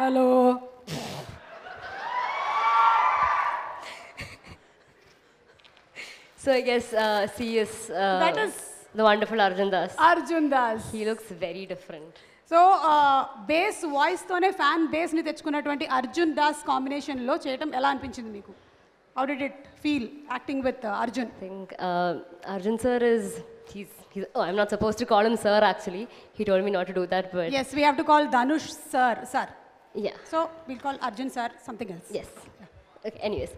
hello So I guess uh, C is uh, That is- the wonderful Arjun Das. Arjun Das He looks very different. So base వాయిస్తోనే fan బేస్ని తెచ్చుకున్నటువంటి అర్జున్ దాస్ కాంబినేషన్లో చేయటం ఎలా అనిపించింది మీకు how did it feel acting with Arjun I think uh, Arjun sir is he's, he's oh I'm not supposed to call him sir actually. He told me not to do that, but yes we have to call Dhanush sir sir yeah. So will call Arjun sir something else Yes. Okay, anyways,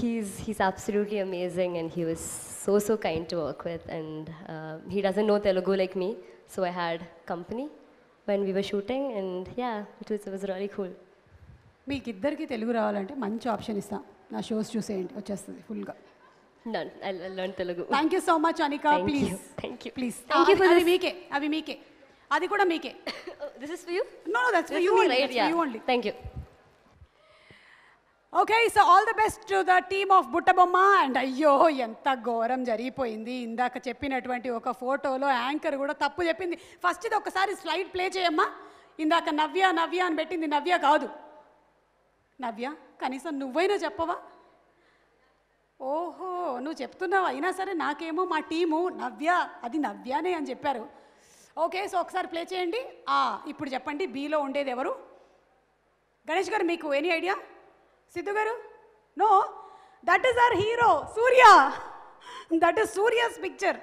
he's he's absolutely amazing and he was so so kind to work with and uh, he doesn't know Telugu like me, so I had company when we were shooting and yeah, it was it was really cool. మీకు ఇద్దరికి తెలుగు రావాలంటే మంచి ఆప్షన్ ఇస్తాం నా షోస్ చూసేయండి వచ్చేస్తుంది ఫుల్గా I'll learn Telugu. Thank you so much Anika please. Thank you. Please Thank you for అవి this. మీకే అవి మీకే అది కూడా మీకే Oh, this is for you? No that's you only? Yeah. You only Thank you. Okay so all the best to the team of Buttabomma and అయ్యో ఎంత ఘోరం జరిగిపోయింది. ఇందాక చెప్పినటువంటి ఒక ఫోటోలో యాంకర్ కూడా తప్పు చెప్పింది. ఫస్ట్ ఇది ఒకసారి స్లైడ్ ప్లే చేయమ్మా. ఇందాక నవ్య నవ్య అని పెట్టింది. నవ్య కాదు. నవ్య కనీసం నువ్వైనా చెప్పవా? ఓహో నువ్వు చెప్తున్నావు? అయినా సరే నాకేమో మా టీము నవ్య అది నవ్యానే అని చెప్పారు. ఓకే సో ఒకసారి ప్లే చేయండి. ఇప్పుడు చెప్పండి. బీలో ఉండేది ఎవరు? గణేష్ గారు మీకు any idea Siddhu garu? No that is our hero Surya that is Surya's picture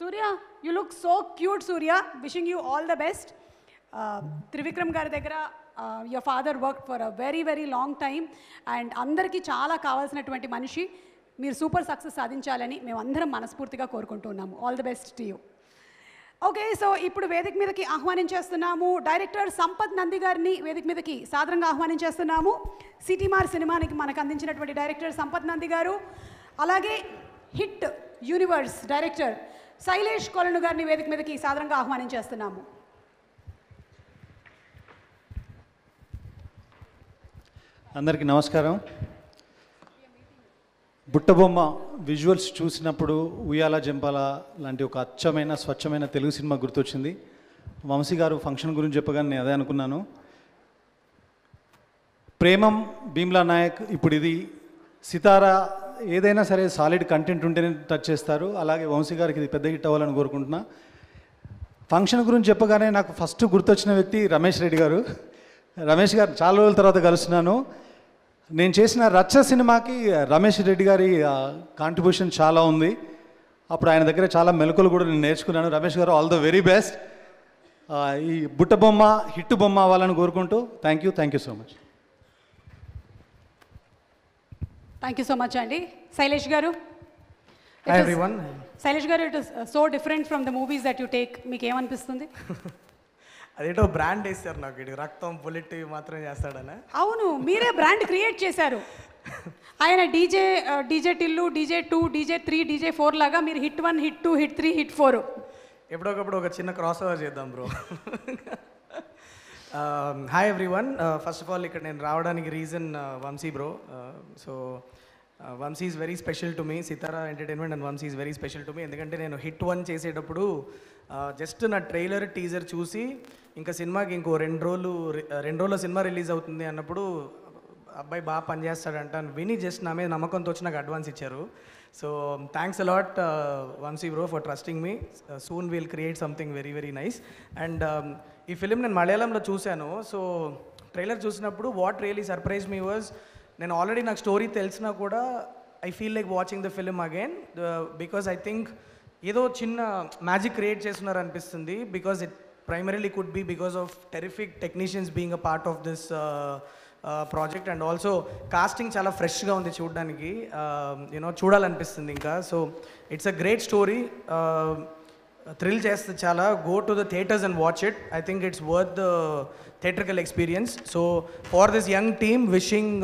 Surya you look so cute Surya wishing you all the best Trivikram గారి దగ్గర your father work for a very very long time and అందరికీ చాలా కావాల్సినటువంటి మనిషి. మీరు సూపర్ సక్సెస్ సాధించాలని మేము అందరం మనస్ఫూర్తిగా కోరుకుంటున్నాము. All the best to you okay so ఇప్పుడు వేదిక మీదకి ఆహ్వానించేస్తున్నాము డైరెక్టర్ సంపత్ నంది గారిని వేదిక మీదకి సాధారణంగా ఆహ్వానించేస్తున్నాము సిటీమార్ సినిమానికి మనకు అందించినటువంటి డైరెక్టర్ సంపత్ నంది గారు. అలాగే hit universe director Sailesh Kolanu గారిని వేదిక మీదకి సాధారణంగా ఆహ్వానించేస్తున్నాము అందరికీ నమస్కారం. బుట్టబొమ్మ విజువల్స్ చూసినప్పుడు ఉయ్యాల జంపాల లాంటి ఒక అచ్చమైన స్వచ్ఛమైన తెలుగు సినిమా గుర్తొచ్చింది. వంశీ గారు ఫంక్షన్ గురించి చెప్పగానే నేను అదే అనుకున్నాను. ప్రేమం భీమ్లా నాయక్ ఇప్పుడు ఇది సితారా ఏదైనా సరే సాలిడ్ కంటెంట్ ఉంటేనే టచ్ చేస్తారు. అలాగే వంశీ గారికి ఇది పెద్ద హిట్ అవ్వాలని కోరుకుంటున్నా. ఫంక్షన్ గురించి చెప్పగానే నాకు ఫస్ట్ గుర్తొచ్చిన వ్యక్తి రమేష్ రెడ్డి గారు. రమేష్ గారు చాలా రోజుల తర్వాత కలుస్తున్నాను. నేను చేసిన రచ్చ సినిమాకి రమేష్ రెడ్డి గారి కాంట్రిబ్యూషన్ చాలా ఉంది. అప్పుడు ఆయన దగ్గర చాలా మెలకులు కూడా నేను నేర్చుకున్నాను. రమేష్ గారు ఆల్ ద వెరీ బెస్ట్ ఈ బుట్ట బొమ్మ హిట్ బొమ్మ అవ్వాలని కోరుకుంటూ thank you thank you so much thank you so much అండి Sailesh garu everyone. Sailesh garu it is so different from the movies that you take మీకు ఏమనిపిస్తుంది అదేంటో బ్రాండ్ వేస్తారు నాకు ఇటు రక్తం బుల్లెట్ మాత్రం చేస్తాడని? అవును మీరే బ్రాండ్ క్రియేట్ చేశారు. ఆయన DJ DJ Tillu DJ two DJ three DJ four లాగా మీరు hit one hit two hit three hit four ఎప్పుడొకప్పుడు ఒక చిన్న క్రాస్ ఓవర్ చేద్దాం bro hi everyone first of all ఇక్కడ నేను రావడానికి reason Vamsi bro so Vamsi is very special to me Sithara entertainment and Vamsi is very special to me ఎందుకంటే నేను హిట్ వన్ చేసేటప్పుడు uh, జస్ట్ నా ట్రైలర్ టీజర్ చూసి ఇంకా సినిమాకి ఇంకో రెండు రోజులు uh, రెండు రోజుల సినిమా రిలీజ్ అవుతుంది అన్నప్పుడు అబ్బాయి బాగా పనిచేస్తాడంట అని విని జస్ట్ నా మీద నమ్మకంతో వచ్చి నాకు అడ్వాన్స్ ఇచ్చారు. So thanks a lot Vamsi bro for trusting me soon will create something very very nice and ఈ ఫిలిం నేను మలయాళంలో చూశాను. సో ట్రైలర్ చూసినప్పుడు what really surprise me was నేను ఆల్రెడీ నాకు స్టోరీ తెలిసినా కూడా I feel like watching the film again because I think ఏదో చిన్న మ్యాజిక్ క్రియేట్ చేస్తున్నారు అనిపిస్తుంది because it primarily could be because of terrific technicians being a part of this project and also casting చాలా ఫ్రెష్గా ఉంది చూడడానికి. యూనో చూడాలనిపిస్తుంది ఇంకా. So it's a great story thrill చేస్తుంది చాలా. Go to the theatres and watch it I think it's worth the theatrical experience so far this young team wishing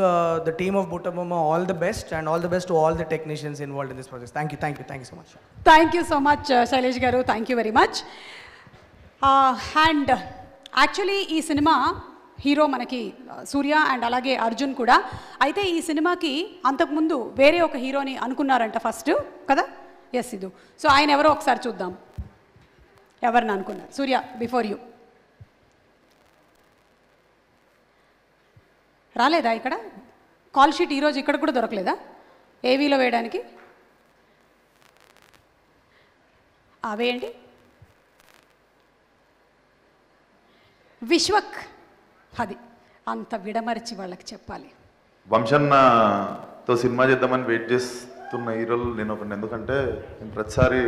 the team of Buttabomma all the best and all the best to all the technicians involve in this project thank you thank you thank you so much thank you so much Shailesh garu thank you very much and actually ఈ సినిమా హీరో మనకి uh, సూర్య అండ్ అలాగే అర్జున్ కూడా. అయితే ఈ సినిమాకి అంతకుముందు వేరే ఒక హీరోని అనుకున్నారంట ఫస్ట్ కదా? ఎస్ ఇది సో ఆయన ఎవరో ఒకసారి చూద్దాం. ఎవరిని అనుకున్నారు? సూర్య బిఫోర్ యూ రాలేదా ఇక్కడ? కాల్ షీట్ ఈరోజు ఇక్కడ కూడా దొరకలేదా? ఏవీలో వేయడానికి? అవేంటి విశ్వక్. అది. అంత విడమరిచి వాళ్ళకి చెప్పాలి. వంశన్నతో సినిమా చేద్దామని వెయిట్ చేస్తున్న హీరోలు నేను ఒకటి ఎందుకంటే నేను ప్రతిసారి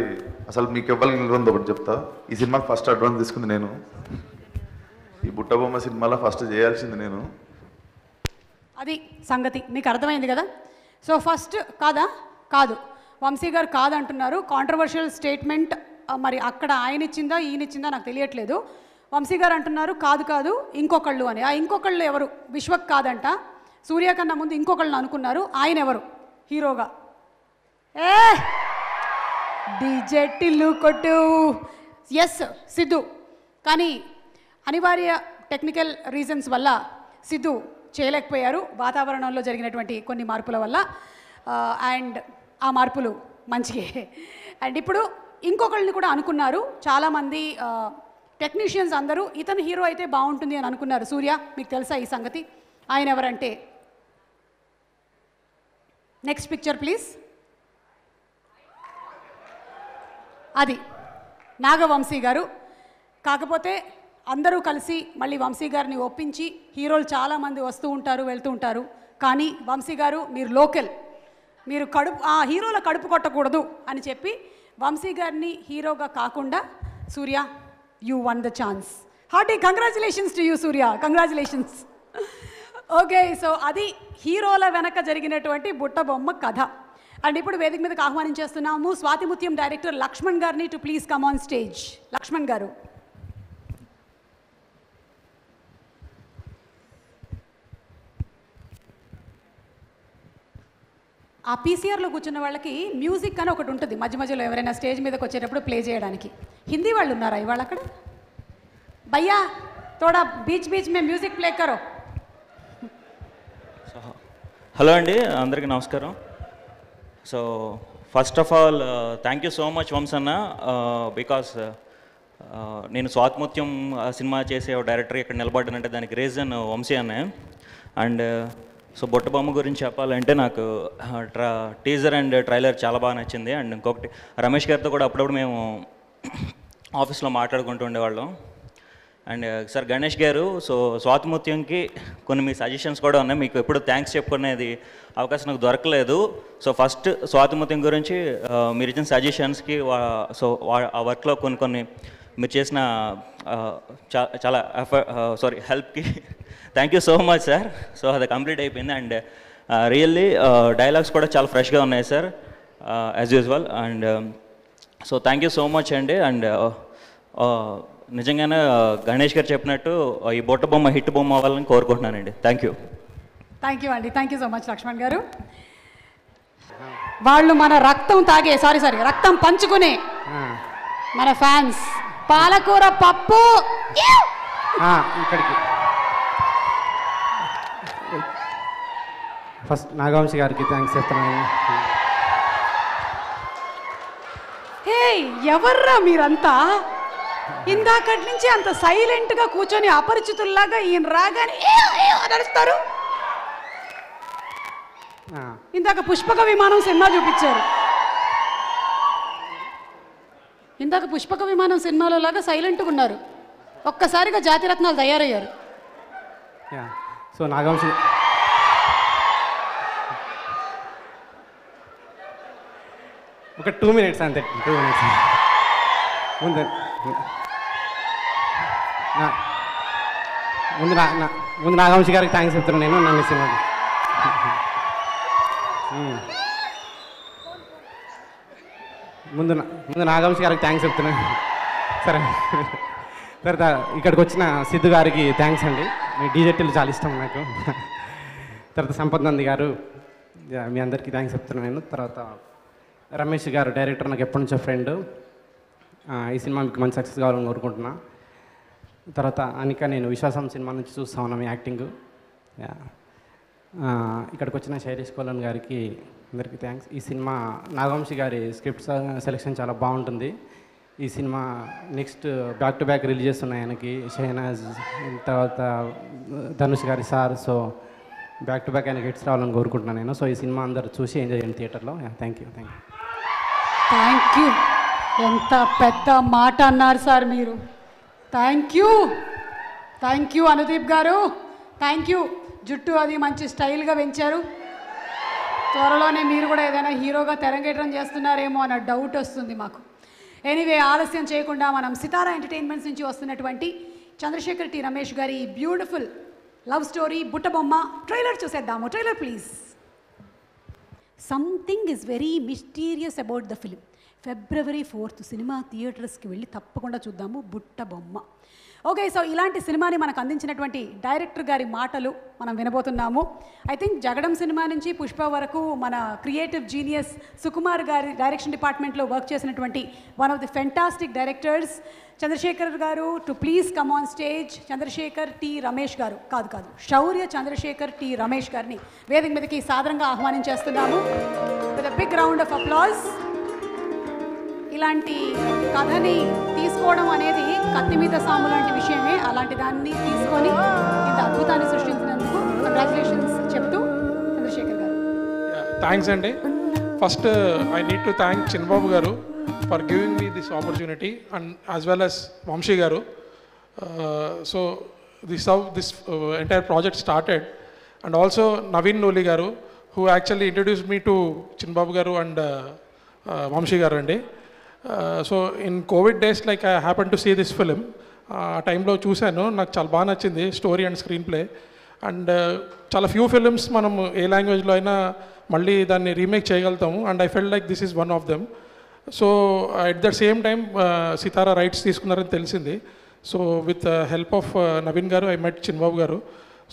అసలు మీకు ఇవ్వాలి నిలవంది ఒకటి చెప్తా. ఈ సినిమాకి ఫస్ట్ అడ్వాన్స్ తీసుకుంది నేను. ఈ బుట్టబొమ్మ సినిమాలో ఫస్ట్ చేయాల్సింది నేను. అది సంగతి. మీకు అర్థమైంది కదా? సో ఫస్ట్ కాదా? కాదు. వంశీ గారు కాదంటున్నారు. కాంట్రవర్షియల్ స్టేట్మెంట్ మరి అక్కడ ఆయన ఇచ్చిందా ఈయన ఇచ్చిందా నాకు తెలియట్లేదు. వంశీ గారు అంటున్నారు కాదు కాదు ఇంకొకళ్ళు అని. ఆ ఇంకొకళ్ళు ఎవరు? విశ్వక్ కాదంట. సూర్య కన్నా ముందు ఇంకొకళ్ళని అనుకున్నారు. ఆయన ఎవరు? హీరోగా. ఏ! డీజే కొట్టు. ఎస్ సిద్ధు. కానీ అనివార్య టెక్నికల్ రీజన్స్ వల్ల సిద్ధు చేయలేకపోయారు. వాతావరణంలో జరిగినటువంటి కొన్ని మార్పుల వల్ల. అండ్ ఆ మార్పులు మంచిగే. అండ్ ఇప్పుడు ఇంకొకళ్ళని కూడా అనుకున్నారు. చాలామంది టెక్నీషియన్స్ అందరూ ఇతను హీరో అయితే బాగుంటుంది అని అనుకున్నారు. సూర్య మీకు తెలుసా ఈ సంగతి? ఆయన ఎవరంటే? నెక్స్ట్ పిక్చర్ ప్లీజ్ అది నాగవంశీ గారు. కాకపోతే అందరూ కలిసి మళ్ళీ వంశీ గారిని ఒప్పించి హీరోలు చాలామంది వస్తూ ఉంటారు వెళ్తూ ఉంటారు. కానీ వంశీ గారు మీరు లోకల్. మీరు కడుపు ఆ హీరోల కడుపు కొట్టకూడదు అని చెప్పి వంశీ గారిని హీరోగా కాకుండా Surya you won the chance hearty congratulations to you Surya. Congratulations okay so అది హీరోల వెనక జరిగినటువంటి బుట్ట బొమ్మ కథ. అండ్ ఇప్పుడు వేదిక మీదకి ఆహ్వానించేస్తున్నాము స్వాతిముత్యం డైరెక్టర్ లక్ష్మణ్ గారిని to please come on stage Lakshman garu. ఆ పీసీఆర్లో కూర్చున్న వాళ్ళకి మ్యూజిక్ అని ఒకటి ఉంటుంది. మధ్య మధ్యలో ఎవరైనా స్టేజ్ మీదకి వచ్చేటప్పుడు ప్లే చేయడానికి. హిందీ వాళ్ళు ఉన్నారా ఇవాళ అక్కడ? భయ్యా తోడా బీచ్ బీచ్ మే మ్యూజిక్ ప్లే కరో. హలో అండి అందరికీ నమస్కారం. So first of all thank you so much వంశన్న అన్న బికాస్ నేను స్వాత్మత్యం సినిమా చేసే డైరెక్టర్ ఇక్కడ నిలబడ్డానంటే దానికి రీజన్ వంశీ అన్నే అండ్ uh, సో బొట్టబొమ్మ గురించి చెప్పాలంటే నాకు ట్రా టీజర్ అండ్ ట్రైలర్ చాలా బాగా నచ్చింది. అండ్ ఇంకొకటి రమేష్ గారితో కూడా అప్పుడప్పుడు మేము <coughs> ఆఫీస్లో మాట్లాడుకుంటూ ఉండేవాళ్ళం. అండ్ సార్ గణేష్ గారు సో స్వాతిముత్యంకి కొన్ని మీ సజెషన్స్ కూడా ఉన్నాయి. మీకు ఎప్పుడు థ్యాంక్స్ చెప్పుకునేది అవకాశం నాకు దొరకలేదు. సో ఫస్ట్ స్వాతిముత్యం గురించి మీరు ఇచ్చిన సజెషన్స్కి సో ఆ వర్క్లో కొన్ని కొన్ని మీరు చేసిన చాలా effort sorry హెల్ప్కి thank you so much sir. So అది కంప్లీట్ అయిపోయింది. అండ్ రియల్లీ డైలాగ్స్ కూడా చాలా ఫ్రెష్గా ఉన్నాయి sir as usual and so thank you so much అండి. అండ్ నిజంగానే గణేష్ గారు చెప్పినట్టు ఈ బొట్ట బొమ్మ హిట్ బొమ్మ అవ్వాలని కోరుకుంటున్నానండి. థ్యాంక్ యూ థ్యాంక్ యూ అండి. Thank you so much Lakshman garu. వాళ్ళు మన రక్తం తాగే సారీ సారీ రక్తం పంచుకునే మన ఫ్యాన్స్ పాలకూర పప్పు. ఆ, ఇక్కడికి. ఫస్ట్ నాగవంశి గారికి థ్యాంక్స్ చెప్తున్నాను. హే ఎవర్రా మీరంతా? ఇందాకటి నుంచి అంత సైలెంట్గా కూర్చొని అపరిచితుల్లాగా ఈయన రాగానే ఆ, ఇందాక పుష్పక విమానం సినిమా చూపించారు. ఇందాక పుష్పక విమానం సినిమాలో లాగా సైలెంట్గా ఉన్నారు. ఒక్కసారిగా జాతిరత్నాలు తయారయ్యారు. సో నాగవంశి ఒక టూ మినిట్స్ అంతే టూ మినిట్స్. ముందు ముందు నా ముందు నాగవంశి గారికి థ్యాంక్స్ చెప్తున్నాను నేను నన్ను సినిమా ముందు నా- ముందు నాగవంశి గారికి థ్యాంక్స్ చెప్తున్నాను సరే. తర్వాత ఇక్కడికి వచ్చిన సిద్ధు గారికి థ్యాంక్స్ అండి. మీ డీజెట్లు చాలా ఇష్టం నాకు. తర్వాత సంపత్ నంది గారు మీ అందరికీ థ్యాంక్స్ చెప్తున్నాను నేను. తర్వాత రమేష్ గారు డైరెక్టర్ నాకు ఎప్పటి నుంచో ఫ్రెండ్ ఈ సినిమా మీకు మంచి సక్సెస్ కావాలని కోరుకుంటున్నా. తర్వాత అనిక నేను విశ్వాసం సినిమా నుంచి చూస్తా ఉన్నా మీ యాక్టింగ్. ఇక్కడికి వచ్చిన శైలేష్ కోలన్ గారికి అందరికీ థ్యాంక్స్. ఈ సినిమా నాగవంశి గారి స్క్రిప్ట్ సెలెక్షన్ చాలా బాగుంటుంది. ఈ cinema next back to back releases ఉన్నాయి ఆయనకి. షహనాజ్ తర్వాత ధనుష్ గారి sir. So back to back ఆయనకి హిట్స్ రావాలని కోరుకుంటున్నాను నేను. సో ఈ సినిమా అందరూ చూసి ఎంజాయ్ చేయండి థియేటర్లో thank you thank you thank you ఎంత పెద్ద మాట అన్నారు సార్ మీరు. Thank you thank you Anudeep garu. Thank you జుట్టు అది మంచి స్టైల్గా పెంచారు. త్వరలోనే మీరు కూడా ఏదైనా హీరోగా తెరంగేటం చేస్తున్నారేమో అన్న డౌట్ వస్తుంది మాకు. ఎనీవే ఆలస్యం చేయకుండా మనం సితారా ఎంటర్టైన్మెంట్స్ నుంచి వస్తున్నటువంటి చంద్రశేఖర్ టి రమేష్ గారి beautiful love story Buttabomma trailer చూసేద్దాము. Trailer please something is very mysterious about the film February fourth cinema థియేటర్స్కి వెళ్ళి తప్పకుండా చూద్దాము బుట్ట బొమ్మ. ఓకే సో ఇలాంటి సినిమాని మనకు అందించినటువంటి డైరెక్టర్ గారి మాటలు మనం వినబోతున్నాము. ఐ థింక్ జగడం సినిమా నుంచి పుష్ప వరకు మన క్రియేటివ్ జీనియస్ సుకుమార్ గారి డైరెక్షన్ డిపార్ట్మెంట్లో వర్క్ చేసినటువంటి one of the fantastic directors Chandrasekhar garu to please come on stage Chandrasekhar T Ramesh garu. కాదు కాదు శౌర్య చంద్రశేఖర్ టి రమేష్ గారిని వేదిక మీదకి సాధారణంగా ఆహ్వానించేస్తున్నాము. With big round of applause ఇలాంటి కథని తీసుకోవడం అనేది కత్తి మీద సాము లాంటి విషయమే. అలాంటి దాన్ని తీసుకొని ఇంత అద్భుతాన్ని సృష్టించినందుకు కంగ్రాచులేషన్స్ చెప్తూ చంద్రశేఖర్ గారు. థ్యాంక్స్ అండి. First I need to thank Chinnababu garu for giving me this opportunity and as well as Vamsi garu. So this how this entire project started and also Naveen Nooli garu who actually introduce me to Chinbabu garu and Vamsi garu అండి. So in Covid days like I happen to see this film ఆ టైంలో చూశాను. నాకు చాలా బాగా నచ్చింది story and screenplay and చాలా ఫ్యూ ఫిలిమ్స్ మనం ఏ లాంగ్వేజ్లో అయినా మళ్ళీ దాన్ని రీమేక్ చేయగలుగుతాము. And I felt like this is one of them so at the same time Sitara rights తీసుకున్నారని తెలిసింది. So with help of Naveen garu I met Chinbabu garu.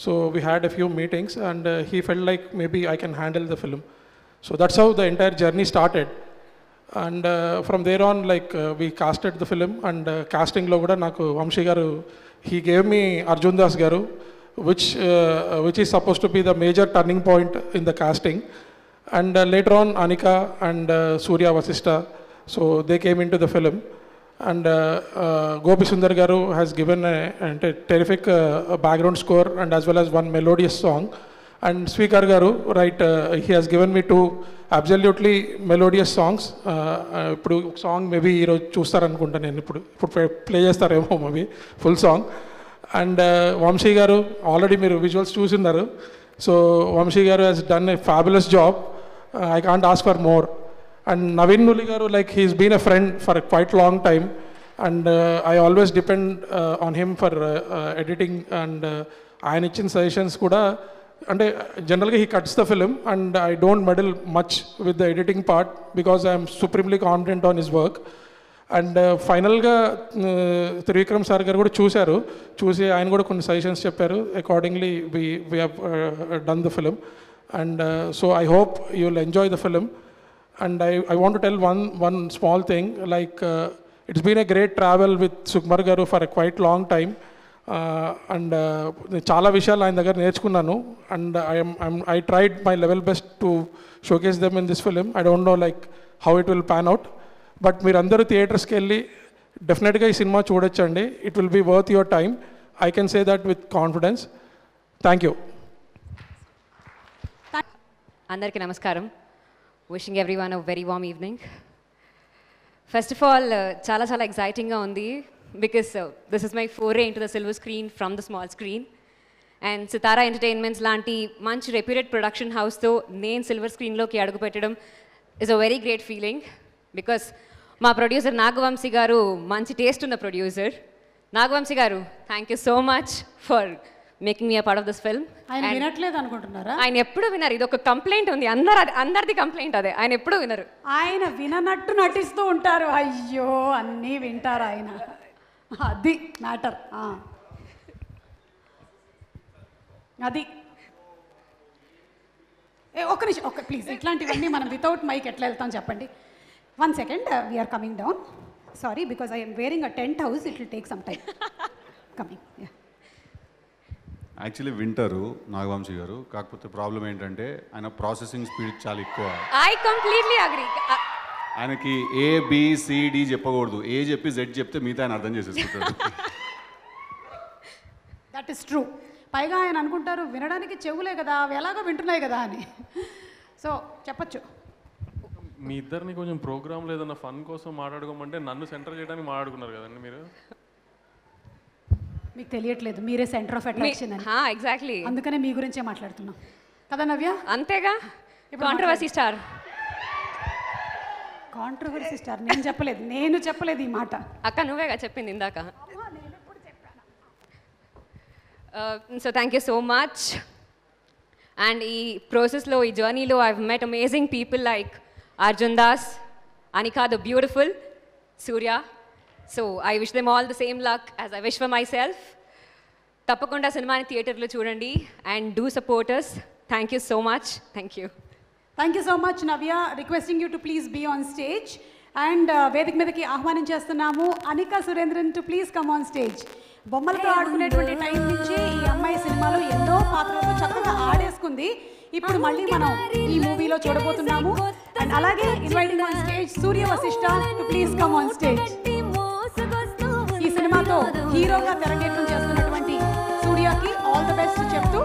So we had a few meetings and he felt like maybe I can handle the film so that's how the entire journey started and from there on like we casted the film and కాస్టింగ్లో కూడా నాకు Vamsi garu he gave me Arjun Das garu which which is suppose to be the major turning point in the casting and later on Anika and Surya Vashishta so they came into the film and Gopi Sundar garu has given అంటే terrific background score and as well as one melodious song and speaker garu right he has given me two absolutely melodious songs ఇప్పుడు ఒక సాంగ్ మేబీ ఈరోజు చూస్తారనుకుంటా నేను. ఇప్పుడు ఇప్పుడు ప్లే చేస్తారేమో maybe full song and Vamsi garu already మీరు visuals చూసిన్నారు. So Vamsi garu has done a fabulous job I can't ask for more and Naveen Nooli garu like he's been a friend for quite long time and I always depend on him for editing and ఆయన ఇచ్చిన సజెషన్స్ కూడా అంటే జనరల్గా he cuts the film and I don't meddle much with the editing part because I'm supremely confident on his work and ఫైనల్గా త్రివిక్రమ్ సార్ గారు కూడా చూశారు. చూసి ఆయన కూడా కొన్ని సజెషన్స్ చెప్పారు. Accordingly we we have done the film and so I hope you will enjoy the film and I I want tell one one small thing like it's been a great travel with Sukumar garu for a quite long time and చాలా విషయాలు ఆయన దగ్గర నేర్చుకున్నాను. And I'm I tried my level best to showcase them in this film I don't know like how it will pan out but మీరు అందరూ థియేటర్స్కి వెళ్ళి డెఫినెట్గా ఈ సినిమా చూడొచ్చండి. It will be worth your time I can say that with confidence thank you అందరికీ నమస్కారం. Wishing everyone very warm evening first of all చాలా చాలా ఎగ్జైటింగ్గా ఉంది. Because this is my foray into the silver screen from the small screen and Sitara entertainments లాంటి మంచి రెప్యూటెడ్ ప్రొడక్షన్ హౌస్తో నేను సిల్వర్ స్క్రీన్లోకి అడుగుపెట్టడం is a very great feeling because మా ప్రొడ్యూసర్ నాగవంశీ గారు మంచి టేస్ట్ ఉన్న producer Nagavamsi garu thank you so much for making me a part of this film ఆయన వినట్లేదు అనుకుంటున్నారా? ఆయన ఎప్పుడు వినరు ఇది ఒక కంప్లైంట్ ఉంది. అందరు అది- అందరిది కంప్లైంట్ అదే. ఆయన ఎప్పుడు వినరు? ఆయన విననట్టు నటిస్తూ ఉంటారు. అయ్యో అన్నీ వింటారు ఆయన. <laughs> అది మ్యాటర్ అది. ఏ ఒక్క నిమిషం ఒక్క ప్లీజ్ ఇట్లాంటివన్నీ మనం వితౌట్ మైక్ ఎట్లా వెళ్తాం చెప్పండి. One second we're coming down sorry because I'm wearing a tent house it will take some time coming actually వింటారు నాగవంశీ గారు. కాకపోతే ప్రాబ్లం ఏంటంటే ఆయన ప్రాసెసింగ్ స్పీడ్ చాలా ఎక్కువ. ఐ కంప్లీట్లీ అగ్రీ ఆయనకి ఏ బిసిడి చెప్పకూడదు. ఏ చెప్పి జెడ్ చెప్తే మిగతా ఆయన అర్థం చేసేసుకుంటాడు. దట్ ఇస్ ట్రూ పైగా ఆయన అనుకుంటారు వినడానికి చెవులే కదా అవి ఎలాగో వింటున్నాయి కదా అని. సో చెప్పచ్చు. మీ ఇద్దరిని కొంచెం ప్రోగ్రామ్ ఏదన్నా ఫన్ కోసం మాట్లాడుకోమంటే నన్ను సెంటర్ చేయడానికి మాట్లాడుకున్నారు కదండి మీరు? మీకు తెలియట్లేదు మీరే సెంటర్ ఆఫ్ అట్రాక్షన్ అని. ఎగ్జాక్ట్లీ అందుకనే మీ గురించే మాట్లాడుతున్నాం. కదా నవ్య? అంతేగా? కాంట్రవర్సీ స్టార్ కాంట్రవర్సీ స్టార్ నేను చెప్పలేదు. నేను చెప్పలేదు ఈ మాట. అక్క నువ్వేగా చెప్పింది ఇందాక. So thank you so much and ఈ ప్రాసెస్లో ఈ జర్నీలో I met amazing people like Arjun Das Anika the beautiful Surya so I wish them all the same luck as I wish for myself తప్పకుండా సినిమాని థియేటర్లో చూడండి. And do support us thank you so much thank you thank you so much Navya requesting you to please be on stage and వేదిక మీదకి ఆహ్వానం చేస్తున్నాము. Anika Surendran to please come on stage బొమ్మలతో ఆడుకునేటువంటి టైం నుంచి ఈ అమ్మాయి సినిమాలో ఎన్నో పాత్రలతో చక్కగా ఆడేసుకుంది. ఇప్పుడు మళ్ళీ మనం ఈ మూవీలో చూడబోతున్నాము. అండ్ అలాగే inviting on stage Surya Vashishta to please come on stage ఈ సినిమాతో హీరోగా తెరకేటం చేస్తున్నటువంటి సూర్యకి ఆల్ ద బెస్ట్ చెప్తూ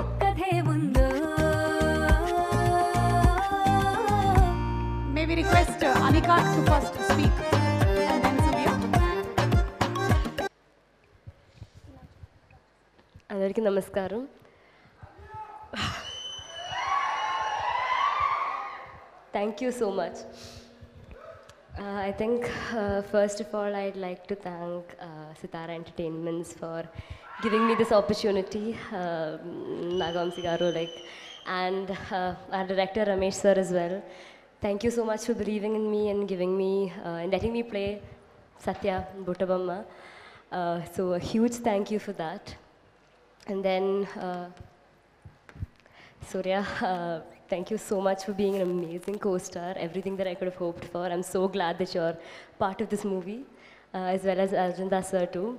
request uh, Anika to first speak and then Sylvia. అందరికీ నమస్కారం thank you so much I think, uh, first of all, I'd like to thank uh, Sitara Entertainments for giving me this opportunity, uh, Nagam Sigaru, like, and uh, our director Ramesh sir as well. Thank you so much for believing in me and giving me uh, and letting me play Satya Buttabamma. Uh, so a huge thank you for that. And then. Uh, Surya, uh, thank you so much for being an amazing co-star. Everything that I could have hoped for. I'm so glad that you're part of this movie, uh, as well as Arjun sir too.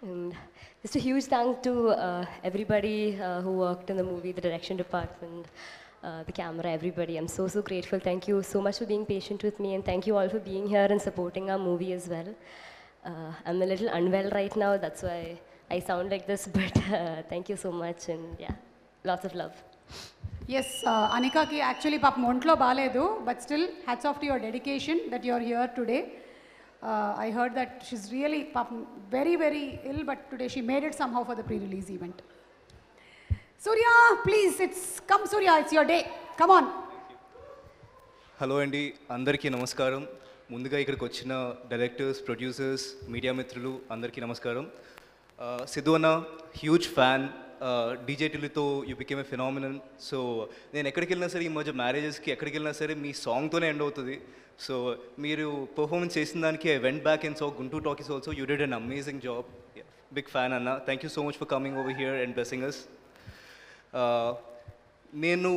And just a huge thank to uh, everybody uh, who worked in the movie, the direction department, uh, the camera, everybody. I'm so, so grateful. Thank you so much for being patient with me, and thank you all for being here and supporting our movie as well. Uh, I'm a little unwell right now, that's why I sound like this, <laughs> but uh, thank you so much, and yeah, lots of love. Yes, uh, Anikaki, actually, Pap Montlo Baledu, but still, hats off to your dedication that you're here today. Uh, I heard that she's really very, very ill, but today she made it somehow for the pre-release event. Surya please it's come Surya it's your day come on hello అండి అందరికీ నమస్కారం. ముందుగా ఇక్కడికి వచ్చిన డైరెక్టర్స్ ప్రొడ్యూసర్స్ మీడియా మిత్రులు అందరికీ నమస్కారం. సిద్ధు అన్న huge fan డీజేటీలతో you became a phenomenon so నేను ఎక్కడికి వెళ్ళినా సరే ఈ మధ్య మ్యారేజెస్కి ఎక్కడికి వెళ్ళినా సరే మీ సాంగ్తోనే ఎండ్ అవుతుంది. సో మీరు పర్ఫార్మెన్స్ చేసిన దానికి I went back and so Guntur Talkies also you did an amazing job big fan అన్న. Thank you so much for coming over here and blessing us నేను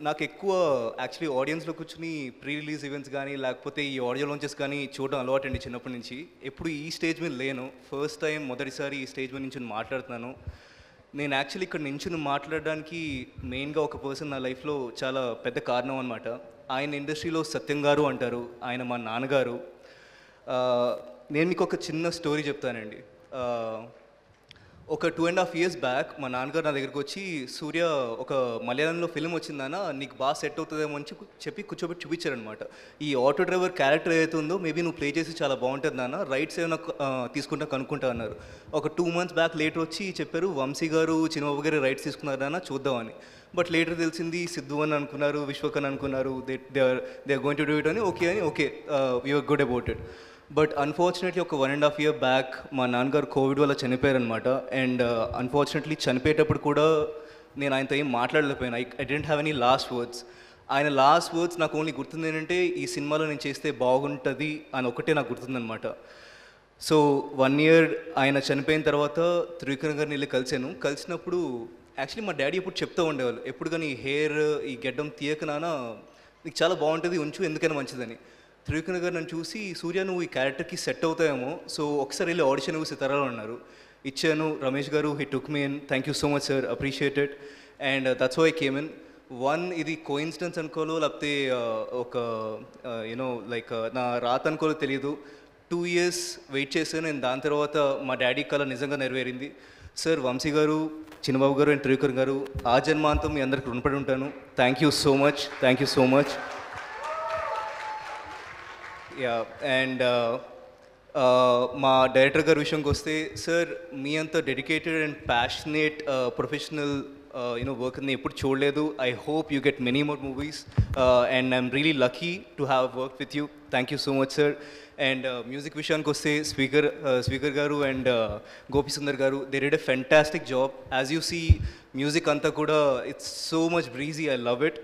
నాకు ఎక్కువ యాక్చువల్లీ ఆడియన్స్లో కూర్చుని ప్రీ రిలీజ్ ఈవెంట్స్ కానీ లేకపోతే ఈ ఆడియో లాంచెస్ కానీ చూడడం అలవాటు అండి చిన్నప్పటి నుంచి. ఎప్పుడు ఈ స్టేజ్ మీద లేను. ఫస్ట్ టైం మొదటిసారి ఈ స్టేజ్ మీద నుంచి మాట్లాడుతున్నాను. నేను యాక్చువల్లీ ఇక్కడ నించుని మాట్లాడడానికి మెయిన్గా ఒక పర్సన్ నా లైఫ్లో చాలా పెద్ద కారణం అనమాట ఆయన ఇండస్ట్రీలో సత్యం గారు అంటారు. ఆయన మా నాన్నగారు. నేను మీకు ఒక చిన్న స్టోరీ చెప్తానండి. ఒక two and half years back మా నాన్నగారు నా దగ్గరికి వచ్చి సూర్య ఒక మలయాళంలో ఫిల్మ్ వచ్చిందన్న నీకు బాగా సెట్ అవుతుందేమో అని చెప్పి కూర్చోబెట్టి చూపించారనమాట ఈ ఆటో డ్రైవర్ క్యారెక్టర్ ఏదైతే ఉందో మేబీ నువ్వు ప్లే చేసి చాలా బాగుంటుంది నాన్న రైట్స్ ఏమైనా తీసుకుంటా కనుక్కుంటా అన్నారు. ఒక టూ మంత్స్ బ్యాక్ లేటర్ వచ్చి చెప్పారు వంశీ గారు చిన్నబాబు గారు రైట్స్ తీసుకున్నారు నాన్న చూద్దామని. బట్ లేటర్ తెలిసింది సిద్ధు అని అనుకున్నారు విశ్వకన్ అనుకున్నారు they they are they are going to do it అని ఓకే అని okay you're good about it but unfortunately ఒక one and half year back మా నాన్నగారు కోవిడ్ వల్ల చనిపోయారనమాట అండ్ uh, అన్ఫార్చునేట్లీ చనిపోయేటప్పుడు కూడా నేను ఆయనతో ఏం మాట్లాడలేకపోయాను. I I didn't have any last words ఆయన లాస్ట్ వర్డ్స్ నాకు ఓన్లీ గుర్తుంది ఏంటంటే ఈ సినిమాలో నేను చేస్తే బాగుంటుంది అని ఒకటే నాకు గుర్తుందనమాట సో వన్ ఇయర్ ఆయన చనిపోయిన తర్వాత త్రివిక్రమ్ గారిని వెళ్ళి కలిశాను. కలిసినప్పుడు యాక్చువల్లీ మా డాడీ ఎప్పుడు చెప్తూ ఉండేవాళ్ళు. ఎప్పుడు కానీ ఈ హెయిర్ ఈ గెడ్డం తీయకనా నీకు చాలా బాగుంటుంది ఉంచు ఎందుకైనా మంచిదని. త్రివిక్రమ్ గారు నన్ను చూసి సూర్య నువ్వు ఈ క్యారెక్టర్కి సెట్ అవుతాయేమో సో ఒకసారి వెళ్ళి ఆడిషన్ ఇవ్వు సితారాలు అన్నారు. ఇచ్చాను Ramesh garu he took me in thank you so much sir appreciated and that's why came in one ఇది కోయిన్సిడెన్స్ అనుకోలో లేకపోతే uh, ఒక uh, యూనో లైక్ uh, నా రాత అనుకోలో తెలియదు టూ ఇయర్స్ వెయిట్ చేశాను. నేను దాని తర్వాత మా డాడీ కళ నిజంగా నెరవేరింది. సార్ వంశీ గారు చిన్నబాబు గారు అండ్ త్రివిక్రమ్ గారు ఆ జన్మాంతం మీ అందరికి రుణపడి ఉంటాను. Thank you so much thank you so much yeah and మా డైరెక్టర్ గారి విషయంకి వస్తే సార్ మీ అంత dedicated and passionate professional you know work నేను ఎప్పుడు చూడలేదు. I hope you get many more movies and I'm really lucky to have work with you thank you so much sir and music విషయానికి వస్తే స్పీకర్ స్పీకర్ గారు అండ్ గోపి సుందర్ గారు they did a fantastic job as you see music అంతా కూడా it's so much breezy I love it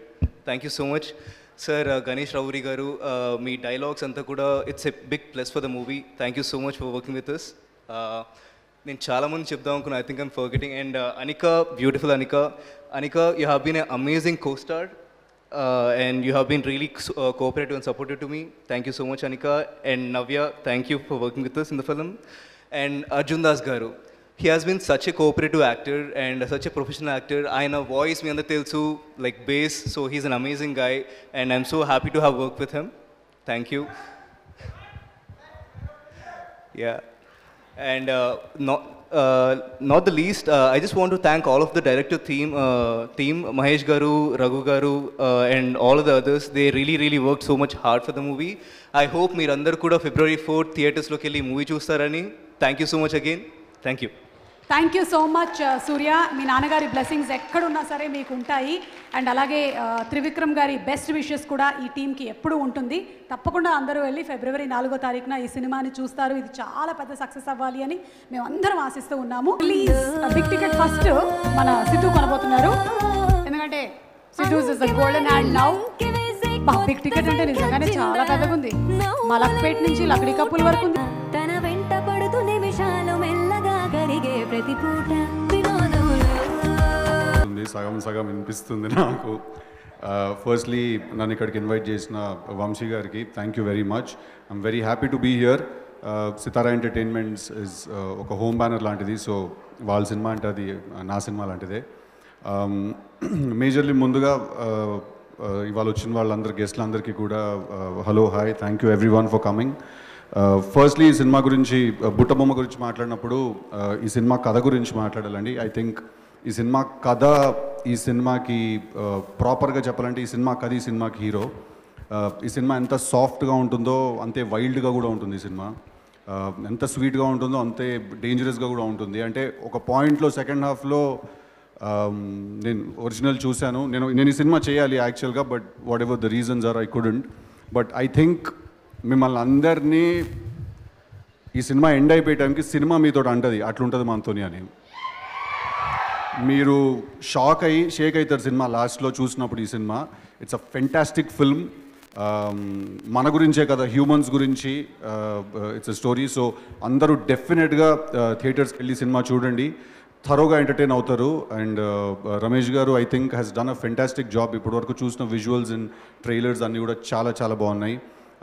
thank you so much sir Ganesh Ravuri గారు మీ డైలాగ్స్ అంతా కూడా it's a big plus for the movie thank you so much for working with us నేను చాలామంది చెప్దాం అనుకున్నా I think I'm forgetting and Anika beautiful Anika Anika you have been a amazing co-star and you have been really cooperative and supportive to me thank you so much Anika and Navya thank you for working with us in the film and Arjun Das గారు he has been such a cooperative actor and such a professional actor. I know voice me on the like bass, so he's an amazing guy, and I'm so happy to have worked with him. Thank you. yeah, and uh, not. Uh, not the least, uh, I just want to thank all of the director team, uh, team Mahesh Garu, Raghu Garu, uh, and all of the others. They really, really worked so much hard for the movie. I hope Mirandar Kuda February 4th theaters locally movie movie choostarani. Thank you so much again. Thank you. Thank you so much Surya మీ నాన్నగారి బ్లెస్సింగ్స్ ఎక్కడున్నా సరే మీకు ఉంటాయి అండ్ అలాగే ఆ, త్రివిక్రమ్ గారి బెస్ట్ విషెస్ కూడా ఈ టీంకి ఎప్పుడూ ఉంటుంది. తప్పకుండా అందరూ వెళ్ళి ఫిబ్రవరి నాలుగో తారీఖున ఈ సినిమాని చూస్తారు. ఇది చాలా పెద్ద సక్సెస్ అవ్వాలి అని మేము అందరం ఆశిస్తూ ఉన్నాము. ప్లీజ్ బిగ్ టికెట్ ఫస్ట్ మన సిద్ధు కొనబోతున్నారు. ఎందుకంటే Siddhu is golden big ticket అంటే నిజంగానే చాలా పెద్దగా ఉంది మలక్పేట్ నుంచి లక్డీ కప్పుల వరకు ఉంది. సగం సగం వినిపిస్తుంది నాకు. Uh, ఫస్ట్లీ నన్ను ఇక్కడికి ఇన్వైట్ చేసిన వంశీ గారికి thank you very much I'm very happy to be here Sithara Entertainments is ఒక హోమ్ బ్యానర్ లాంటిది సో వాళ్ళ సినిమా అంటే అది uh, నా సినిమా లాంటిదే. Um, <clears throat> మేజర్లీ ముందుగా uh, ఇవాళ వచ్చిన వాళ్ళందరి గెస్ట్లందరికీ కూడా hello hi thank you everyone for coming Uh, firstly ఈ సినిమా గురించి uh, బుట్టబొమ్మ గురించి మాట్లాడినప్పుడు uh, ఈ సినిమా కథ గురించి మాట్లాడాలండి. ఐ థింక్ ఈ సినిమా కథ ఈ సినిమాకి ప్రాపర్గా చెప్పాలంటే ఈ సినిమా కథ ఈ సినిమాకి హీరో ఈ సినిమా ఎంత సాఫ్ట్గా ఉంటుందో అంతే వైల్డ్గా కూడా ఉంటుంది ఈ సినిమా. ఎంత స్వీట్గా ఉంటుందో అంతే డేంజరస్గా కూడా ఉంటుంది. అంటే ఒక పాయింట్లో సెకండ్ హాఫ్లో నేను ఒరిజినల్ చూశాను. నేను నేను ఈ సినిమా చేయాలి యాక్చువల్గా but whatever the reasons are I couldn't but I think మిమ్మల్ని అందరినీ ఈ సినిమా ఎండ్ అయిపోయే టైంకి సినిమా మీతో అంటది అట్లుంటుంది మనతోని అని. మీరు షాక్ అయ్యి షేక్ అవుతారు సినిమా లాస్ట్లో చూసినప్పుడు ఈ cinema. It's a fantastic film మన గురించే కదా హ్యూమన్స్ గురించి ఇట్స్ అ స్టోరీ సో అందరూ డెఫినెట్గా థియేటర్స్కి వెళ్ళి సినిమా చూడండి. థరోగా ఎంటర్టైన్ అవుతారు. అండ్ uh, uh, రమేష్ గారు I think has done a fantastic job ఇప్పటివరకు చూసిన విజువల్స్ అండ్ ట్రైలర్స్ అన్నీ కూడా చాలా చాలా బాగున్నాయి.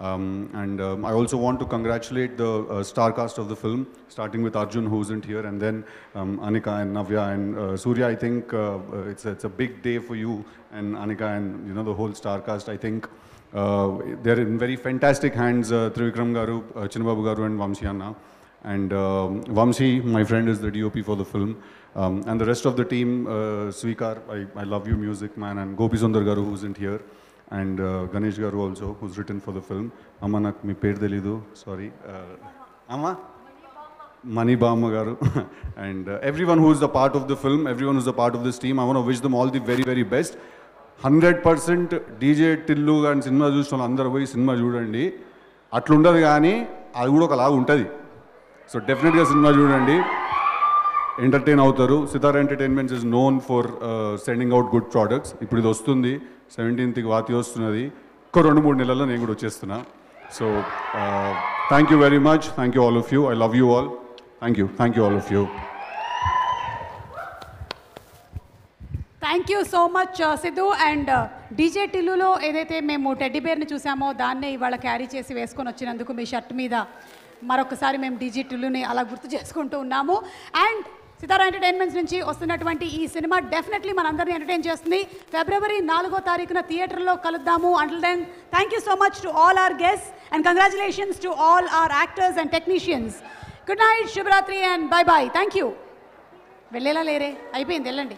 Um, and um, I also want to congratulate the uh, star cast of the film, starting with Arjun, who isn't here, and then um, Anika and Navya and uh, Surya. I think uh, uh, it's, a, it's a big day for you and Anika and you know the whole star cast. I think uh, they're in very fantastic hands. Uh, Trivikram Garu, uh, Chinababu Garu, and Vamsi Anna. And um, Vamsi, my friend, is the DOP for the film. Um, and the rest of the team, uh, Sweekar, I, I love you, music man, and Gopi Sundar Garu, who isn't here. And Ganesh గారు also who's written for the film అమ్మ నాకు మీ పేరు తెలీదు. సారీ అమ్మ మనీ బామ్మ గారు and everyone who's the part of the film everyone who's the part of this team I want wish them all the very very best hundred percent DJ Tillu కానీ సినిమా చూసిన వాళ్ళు అందరూ పోయి సినిమా చూడండి. అట్లుండదు కానీ అది కూడా ఒకలాగా ఉంటుంది. సో డెఫినెట్గా సినిమా చూడండి. ఎంటర్టైన్ అవుతారు. Sithara Entertainments is known for sending out good products ఇప్పుడు ఇది వస్తుంది. సెవెంటీన్త్కి వాతి వస్తున్నది. ఒక రెండు మూడు నెలల్లో నేను కూడా వచ్చేస్తున్నా. So thank you very much thank you all of you I love you all thank you thank you all of you thank you so much Siddhu and DJ టిల్లులో ఏదైతే మేము టెడ్డీ బేర్ని చూసామో దాన్నే ఇవాళ క్యారీ చేసి వేసుకొని వచ్చినందుకు మీ షర్ట్ మీద మరొకసారి మేము డీజే టిల్లుని అలా గుర్తు చేసుకుంటూ ఉన్నాము. అండ్ సితారా ఎంటర్టైన్మెంట్స్ నుంచి వస్తున్నటువంటి ఈ సినిమా డెఫినెట్లీ మనందరినీ ఎంటర్టైన్ చేస్తుంది. ఫిబ్రవరి నాలుగో తారీఖున థియేటర్లో కలుద్దాము. Until then thank you so much to all our guest and congratulations to all our actors and technicians good night శుభరాత్రి and bye bye thank you వెళ్ళేలా లేరే. అయిపోయింది వెళ్ళండి.